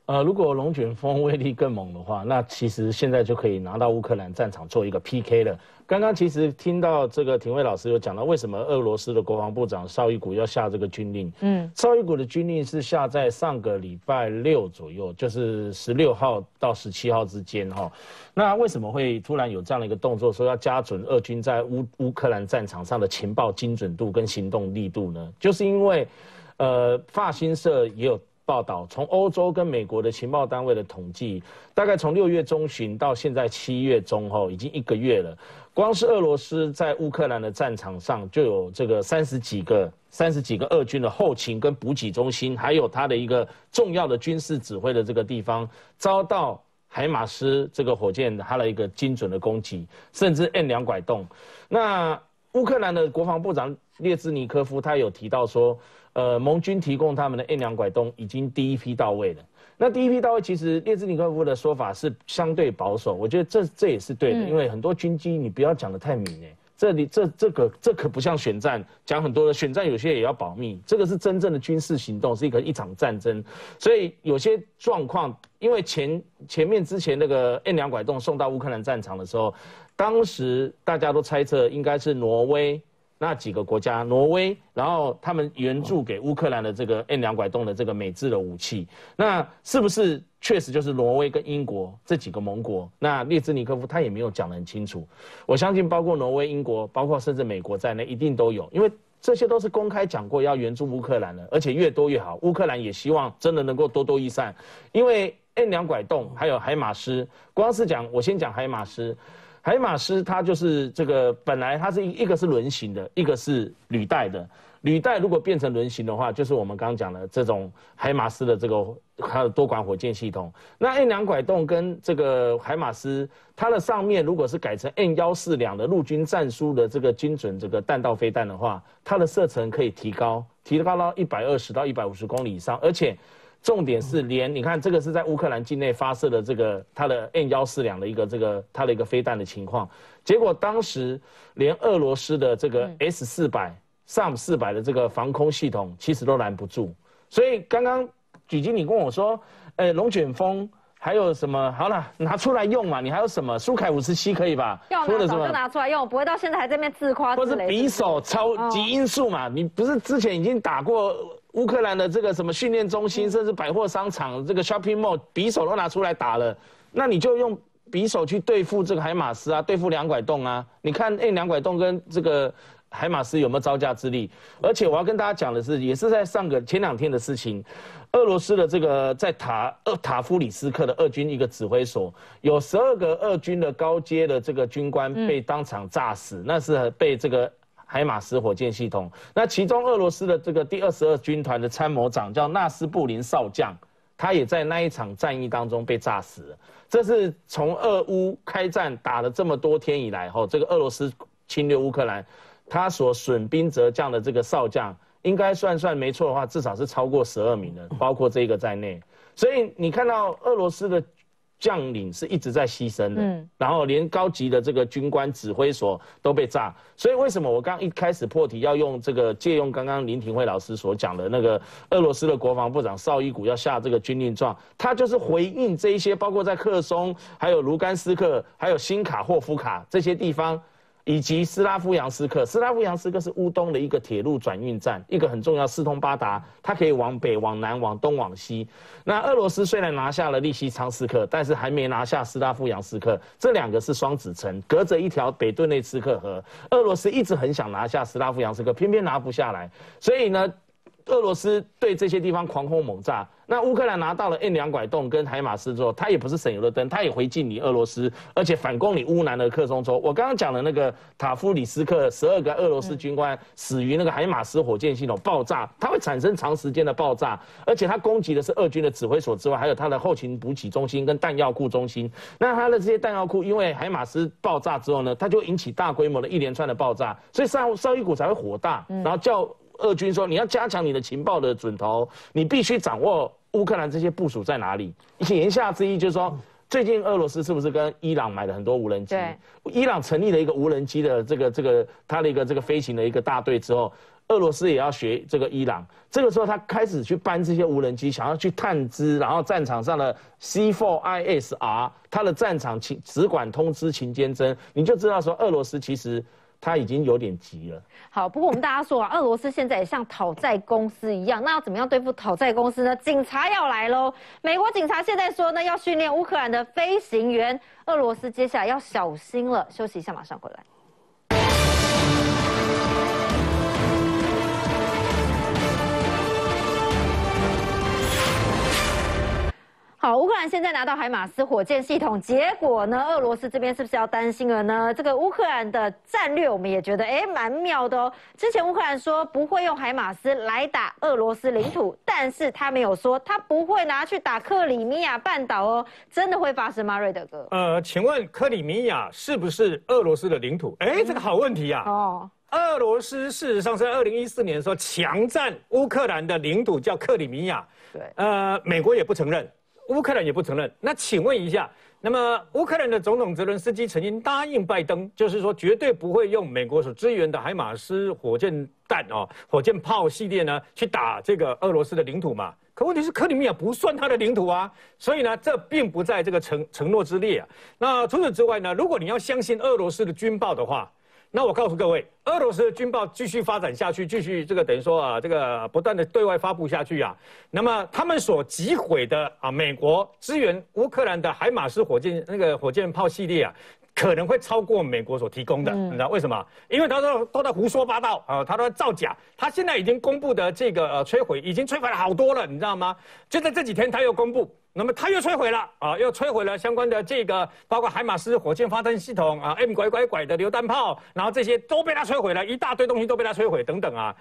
S10: 呃，如果龙卷风威力更猛的话，那其实现在就可以拿到乌克兰战场做一个 PK 了。刚刚其实听到这个廷尉老师有讲到，为什么俄罗斯的国防部长绍伊古要下这个军令？嗯，绍伊古的军令是下在上个礼拜六左右，就是十六号到十七号之间哈。那为什么会突然有这样的一个动作，说要加准俄军在乌乌克兰战场上的情报精准度跟行动力度呢？就是因为，呃，法新社也有。报道从欧洲跟美国的情报单位的统计，大概从六月中旬到现在七月中后，已经一个月了。光是俄罗斯在乌克兰的战场上，就有这个三十几个、三十几个俄军的后勤跟补给中心，还有他的一个重要的军事指挥的这个地方，遭到海马斯这个火箭它的一个精准的攻击，甚至 N 两拐洞。那乌克兰的国防部长列兹尼科夫他有提到说。呃，盟军提供他们的 N 两拐洞已经第一批到位了。那第一批到位，其实列兹尼科夫的说法是相对保守，我觉得这这也是对的，因为很多军机你不要讲的太明诶，这里这这个这可不像选战，讲很多的选战有些也要保密，这个是真正的军事行动，是一个一场战争，所以有些状况，因为前前面之前那个 N 两拐洞送到乌克兰战场的时候，当时大家都猜测应该是挪威。那几个国家，挪威，然后他们援助给乌克兰的这个 N 两拐洞的这个美制的武器，那是不是确实就是挪威跟英国这几个盟国？那列兹尼科夫他也没有讲得很清楚。我相信包括挪威、英国，包括甚至美国在内，一定都有，因为这些都是公开讲过要援助乌克兰的，而且越多越好。乌克兰也希望真的能够多多益善，因为 N 两拐洞还有海马斯，光是讲我先讲海马斯。海马斯它就是这个，本来它是一一个是轮型的，一个是履带的。履带如果变成轮型的话，就是我们刚刚讲的这种海马斯的这个它的多管火箭系统。那 N 两拐洞跟这个海马斯，它的上面如果是改成 N 幺四两的陆军战术的这个精准这个弹道飞弹的话，它的射程可以提高，提高到一百二十到一百五十公里以上，而且。重点是连你看这个是在乌克兰境内发射的这个它的 N 幺四两的一个这个它的一个飞弹的情况，结果当时连俄罗斯的这个 S 四百 SAM 四百的这个防空系统其实都拦不住，所以刚刚举经理跟我说，呃龙卷风还有什么好了拿出来用嘛？你还有什么苏凯五十七可以吧？
S1: 要拿早就拿出来用，不会到现在还在那边自夸。
S10: 或是匕首超级音速嘛？你不是之前已经打过？乌克兰的这个什么训练中心，甚至百货商场，这个 shopping mall，匕首都拿出来打了，那你就用匕首去对付这个海马斯啊，对付两拐洞啊？你看，哎，两拐洞跟这个海马斯有没有招架之力？而且我要跟大家讲的是，也是在上个前两天的事情，俄罗斯的这个在塔厄塔夫里斯克的俄军一个指挥所，有十二个俄军的高阶的这个军官被当场炸死，那是被这个。海马斯火箭系统，那其中俄罗斯的这个第二十二军团的参谋长叫纳斯布林少将，他也在那一场战役当中被炸死了。这是从俄乌开战打了这么多天以来，后这个俄罗斯侵略乌克兰，他所损兵折将的这个少将，应该算算没错的话，至少是超过十二名的，包括这个在内。所以你看到俄罗斯的。将领是一直在牺牲的，嗯，然后连高级的这个军官指挥所都被炸，所以为什么我刚一开始破题要用这个借用刚刚林廷慧老师所讲的那个俄罗斯的国防部长绍伊古要下这个军令状，他就是回应这一些，包括在克松、还有卢甘斯克、还有新卡霍夫卡这些地方。以及斯拉夫扬斯克，斯拉夫扬斯克是乌东的一个铁路转运站，一个很重要，四通八达，它可以往北、往南、往东、往西。那俄罗斯虽然拿下了利西昌斯克，但是还没拿下斯拉夫扬斯克，这两个是双子城，隔着一条北顿内茨克河。俄罗斯一直很想拿下斯拉夫扬斯克，偏偏拿不下来，所以呢。俄罗斯对这些地方狂轰猛炸，那乌克兰拿到了 N 两拐洞跟海马斯之后，他也不是省油的灯，他也回敬你俄罗斯，而且反攻你乌南的克松州。我刚刚讲的那个塔夫里斯克，十二个俄罗斯军官死于那个海马斯火箭系统爆炸，它会产生长时间的爆炸，而且它攻击的是俄军的指挥所之外，还有它的后勤补给中心跟弹药库中心。那它的这些弹药库，因为海马斯爆炸之后呢，它就引起大规模的一连串的爆炸，所以上绍伊股才会火大，然后叫。俄军说：“你要加强你的情报的准头，你必须掌握乌克兰这些部署在哪里。<laughs> ”言下之意就是说，最近俄罗斯是不是跟伊朗买了很多无人机？伊朗成立了一个无人机的这个这个它的一个这个飞行的一个大队之后，俄罗斯也要学这个伊朗。这个时候他开始去搬这些无人机，想要去探知，然后战场上的 C4ISR，它的战场情只管通知勤监侦，你就知道说俄罗斯其实。他已经有点急了。
S1: 好，不过我们大家说啊，俄罗斯现在也像讨债公司一样，那要怎么样对付讨债公司呢？警察要来喽！美国警察现在说呢，要训练乌克兰的飞行员，俄罗斯接下来要小心了。休息一下，马上回来。好，乌克兰现在拿到海马斯火箭系统，结果呢？俄罗斯这边是不是要担心了呢？这个乌克兰的战略，我们也觉得哎，蛮妙的哦。之前乌克兰说不会用海马斯来打俄罗斯领土，但是他没有说他不会拿去打克里米亚半岛哦。真的会发生吗？瑞德哥？
S12: 呃，请问克里米亚是不是俄罗斯的领土？哎，这个好问题呀。哦，俄罗斯事实上在二零一四年说强占乌克兰的领土叫克里米亚。
S1: 对，
S12: 呃，美国也不承认。乌克兰也不承认。那请问一下，那么乌克兰的总统泽伦斯基曾经答应拜登，就是说绝对不会用美国所支援的海马斯火箭弹哦、火箭炮系列呢去打这个俄罗斯的领土嘛？可问题是克里米亚不算他的领土啊，所以呢，这并不在这个承承诺之列啊。那除此之外呢，如果你要相信俄罗斯的军报的话，那我告诉各位，俄罗斯的军报继续发展下去，继续这个等于说啊，这个不断的对外发布下去啊。那么他们所击毁的啊，美国支援乌克兰的海马斯火箭那个火箭炮系列啊。可能会超过美国所提供的，你知道为什么？因为他都都在胡说八道啊，他都在造假。他现在已经公布的这个呃摧毁，已经摧毁了好多了，你知道吗？就在这几天他又公布，那么他又摧毁了啊，又摧毁了相关的这个，包括海马斯火箭发射系统啊，M 拐拐拐的榴弹炮，然后这些都被他摧毁了，一大堆东西都被他摧毁等等啊。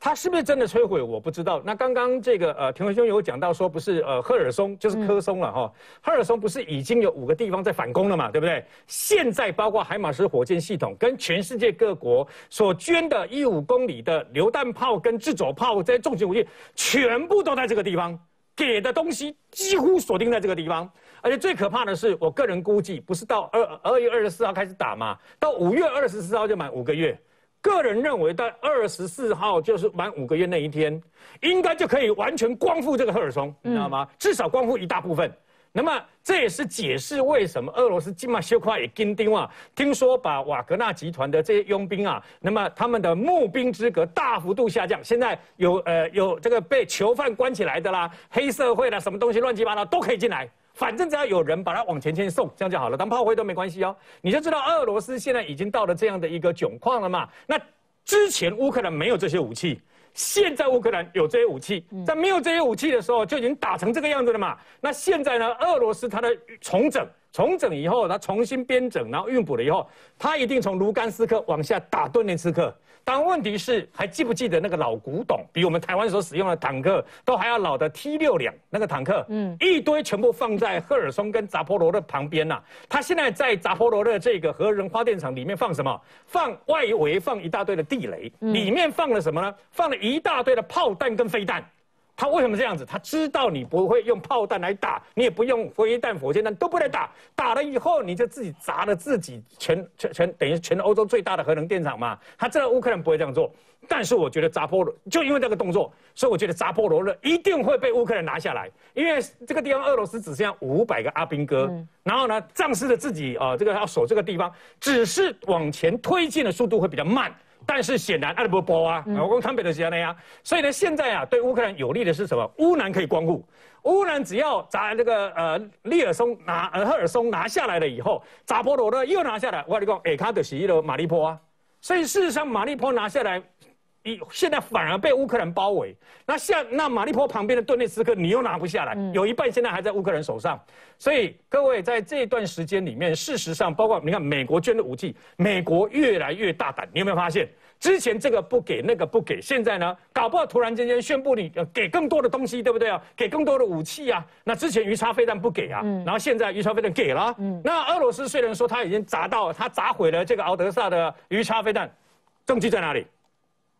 S12: 他是不是真的摧毁？我不知道。那刚刚这个呃，田文兄有讲到说，不是呃，赫尔松就是科松了哈。赫尔松不是已经有五个地方在反攻了嘛，对不对？现在包括海马斯火箭系统跟全世界各国所捐的一五公里的榴弹炮跟自走炮这些重型武器，全部都在这个地方，给的东西几乎锁定在这个地方。而且最可怕的是，我个人估计，不是到二二月二十四号开始打嘛，到五月二十四号就满五个月。个人认为，在二十四号就是满五个月那一天，应该就可以完全光复这个赫尔松，你知道吗？至少光复一大部分。那么这也是解释为什么俄罗斯今嘛修快也跟丁啊，听说把瓦格纳集团的这些佣兵啊，那么他们的募兵资格大幅度下降，现在有呃有这个被囚犯关起来的啦，黑社会啦，什么东西乱七八糟都可以进来。反正只要有人把它往前线送，这样就好了，当炮灰都没关系哦。你就知道俄罗斯现在已经到了这样的一个窘况了嘛？那之前乌克兰没有这些武器，现在乌克兰有这些武器，在没有这些武器的时候就已经打成这个样子了嘛？那现在呢？俄罗斯它的重整，重整以后，他重新编整，然后运补了以后，他一定从卢甘斯克往下打顿涅茨克。但问题是，还记不记得那个老古董，比我们台湾所使用的坦克都还要老的 T 六两那个坦克，嗯，一堆全部放在赫尔松跟扎波罗的旁边呐。他现在在扎波罗的这个核能发电厂里面放什么？放外围放一大堆的地雷，里面放了什么呢？放了一大堆的炮弹跟飞弹。他为什么这样子？他知道你不会用炮弹来打，你也不用飞弹、火箭弹都不能打。打了以后，你就自己砸了自己全全全等于全欧洲最大的核能电厂嘛。他知道乌克兰不会这样做，但是我觉得扎波罗就因为这个动作，所以我觉得扎波罗热一定会被乌克兰拿下来。因为这个地方俄罗斯只剩下五百个阿兵哥，然后呢，丧失了自己啊，这个要守这个地方，只是往前推进的速度会比较慢。但是显然，阿拉伯波啊，我讲坦白的是那样，所以呢，现在啊，对乌克兰有利的是什么？乌南可以光顾，乌南只要砸这个呃利尔松拿呃赫尔松拿下来了以后，扎波罗热又拿下来，我跟你讲，哎，卡德西的马利坡啊，所以事实上马利坡拿下来。现在反而被乌克兰包围，那下那马利坡旁边的顿涅茨克，你又拿不下来，有一半现在还在乌克兰手上。所以各位在这段时间里面，事实上，包括你看美国捐的武器，美国越来越大胆。你有没有发现，之前这个不给，那个不给，现在呢，搞不好突然之间宣布你给更多的东西，对不对啊？给更多的武器啊？那之前鱼叉飞弹不给啊，然后现在鱼叉飞弹给了。那俄罗斯虽然说他已经砸到，他砸毁了这个敖德萨的鱼叉飞弹，证据在哪里？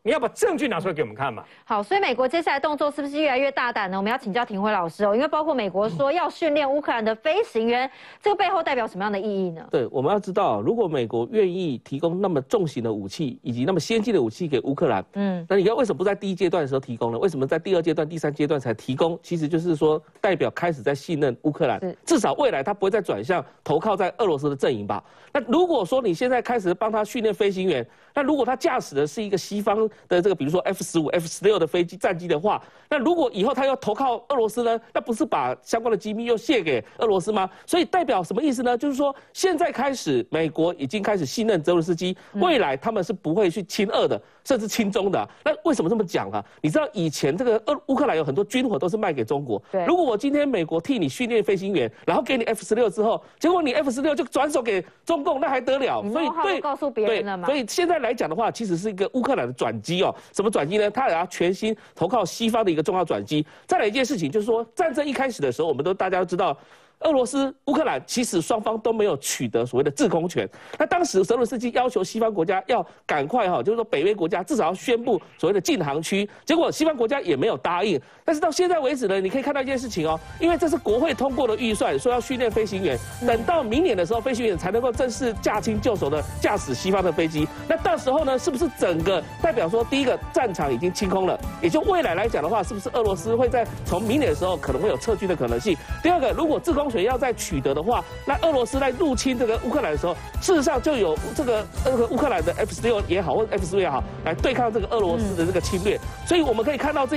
S12: 你要把证据拿出来给我们看嘛？
S1: 好，所以美国接下来动作是不是越来越大胆呢？我们要请教庭辉老师哦，因为包括美国说要训练乌克兰的飞行员，这个背后代表什么样的意义呢？
S11: 对，我们要知道，如果美国愿意提供那么重型的武器以及那么先进的武器给乌克兰，嗯，那你看为什么不在第一阶段的时候提供呢？为什么在第二阶段、第三阶段才提供？其实就是说，代表开始在信任乌克兰，至少未来他不会再转向投靠在俄罗斯的阵营吧？那如果说你现在开始帮他训练飞行员，那如果他驾驶的是一个西方。的这个，比如说 F 十五、F 十六的飞机战机的话，那如果以后他要投靠俄罗斯呢？那不是把相关的机密又卸给俄罗斯吗？所以代表什么意思呢？就是说现在开始，美国已经开始信任泽伦斯基，未来他们是不会去亲俄的，甚至亲中的。那为什么这么讲啊？你知道以前这个俄乌克兰有很多军火都是卖给中国。对。如果我今天美国替你训练飞行员，然后给你 F 十六之后，结果你 F 十六就转手给中共，那还得了？
S1: 所以对，告诉别人了
S11: 嘛。所以现在来讲的话，其实是一个乌克兰的转机哦。什么转机呢？他也要全心投靠西方的一个重要转机。再来一件事情，就是说战争一开始的时候，我们都大家都知道。俄罗斯、乌克兰其实双方都没有取得所谓的制空权。那当时泽伦斯基要求西方国家要赶快哈，就是说北约国家至少要宣布所谓的禁航区。结果西方国家也没有答应。但是到现在为止呢，你可以看到一件事情哦，因为这是国会通过的预算，说要训练飞行员，等到明年的时候，飞行员才能够正式驾轻就熟的驾驶西方的飞机。那到时候呢，是不是整个代表说第一个战场已经清空了？也就未来来讲的话，是不是俄罗斯会在从明年的时候可能会有撤军的可能性？第二个，如果制空供水要再取得的话，那俄罗斯在入侵这个乌克兰的时候，事实上就有这个那个乌克兰的 F 十六也好，或者 F 十六也好，来对抗这个俄罗斯的这个侵略。所以我们可以看到这。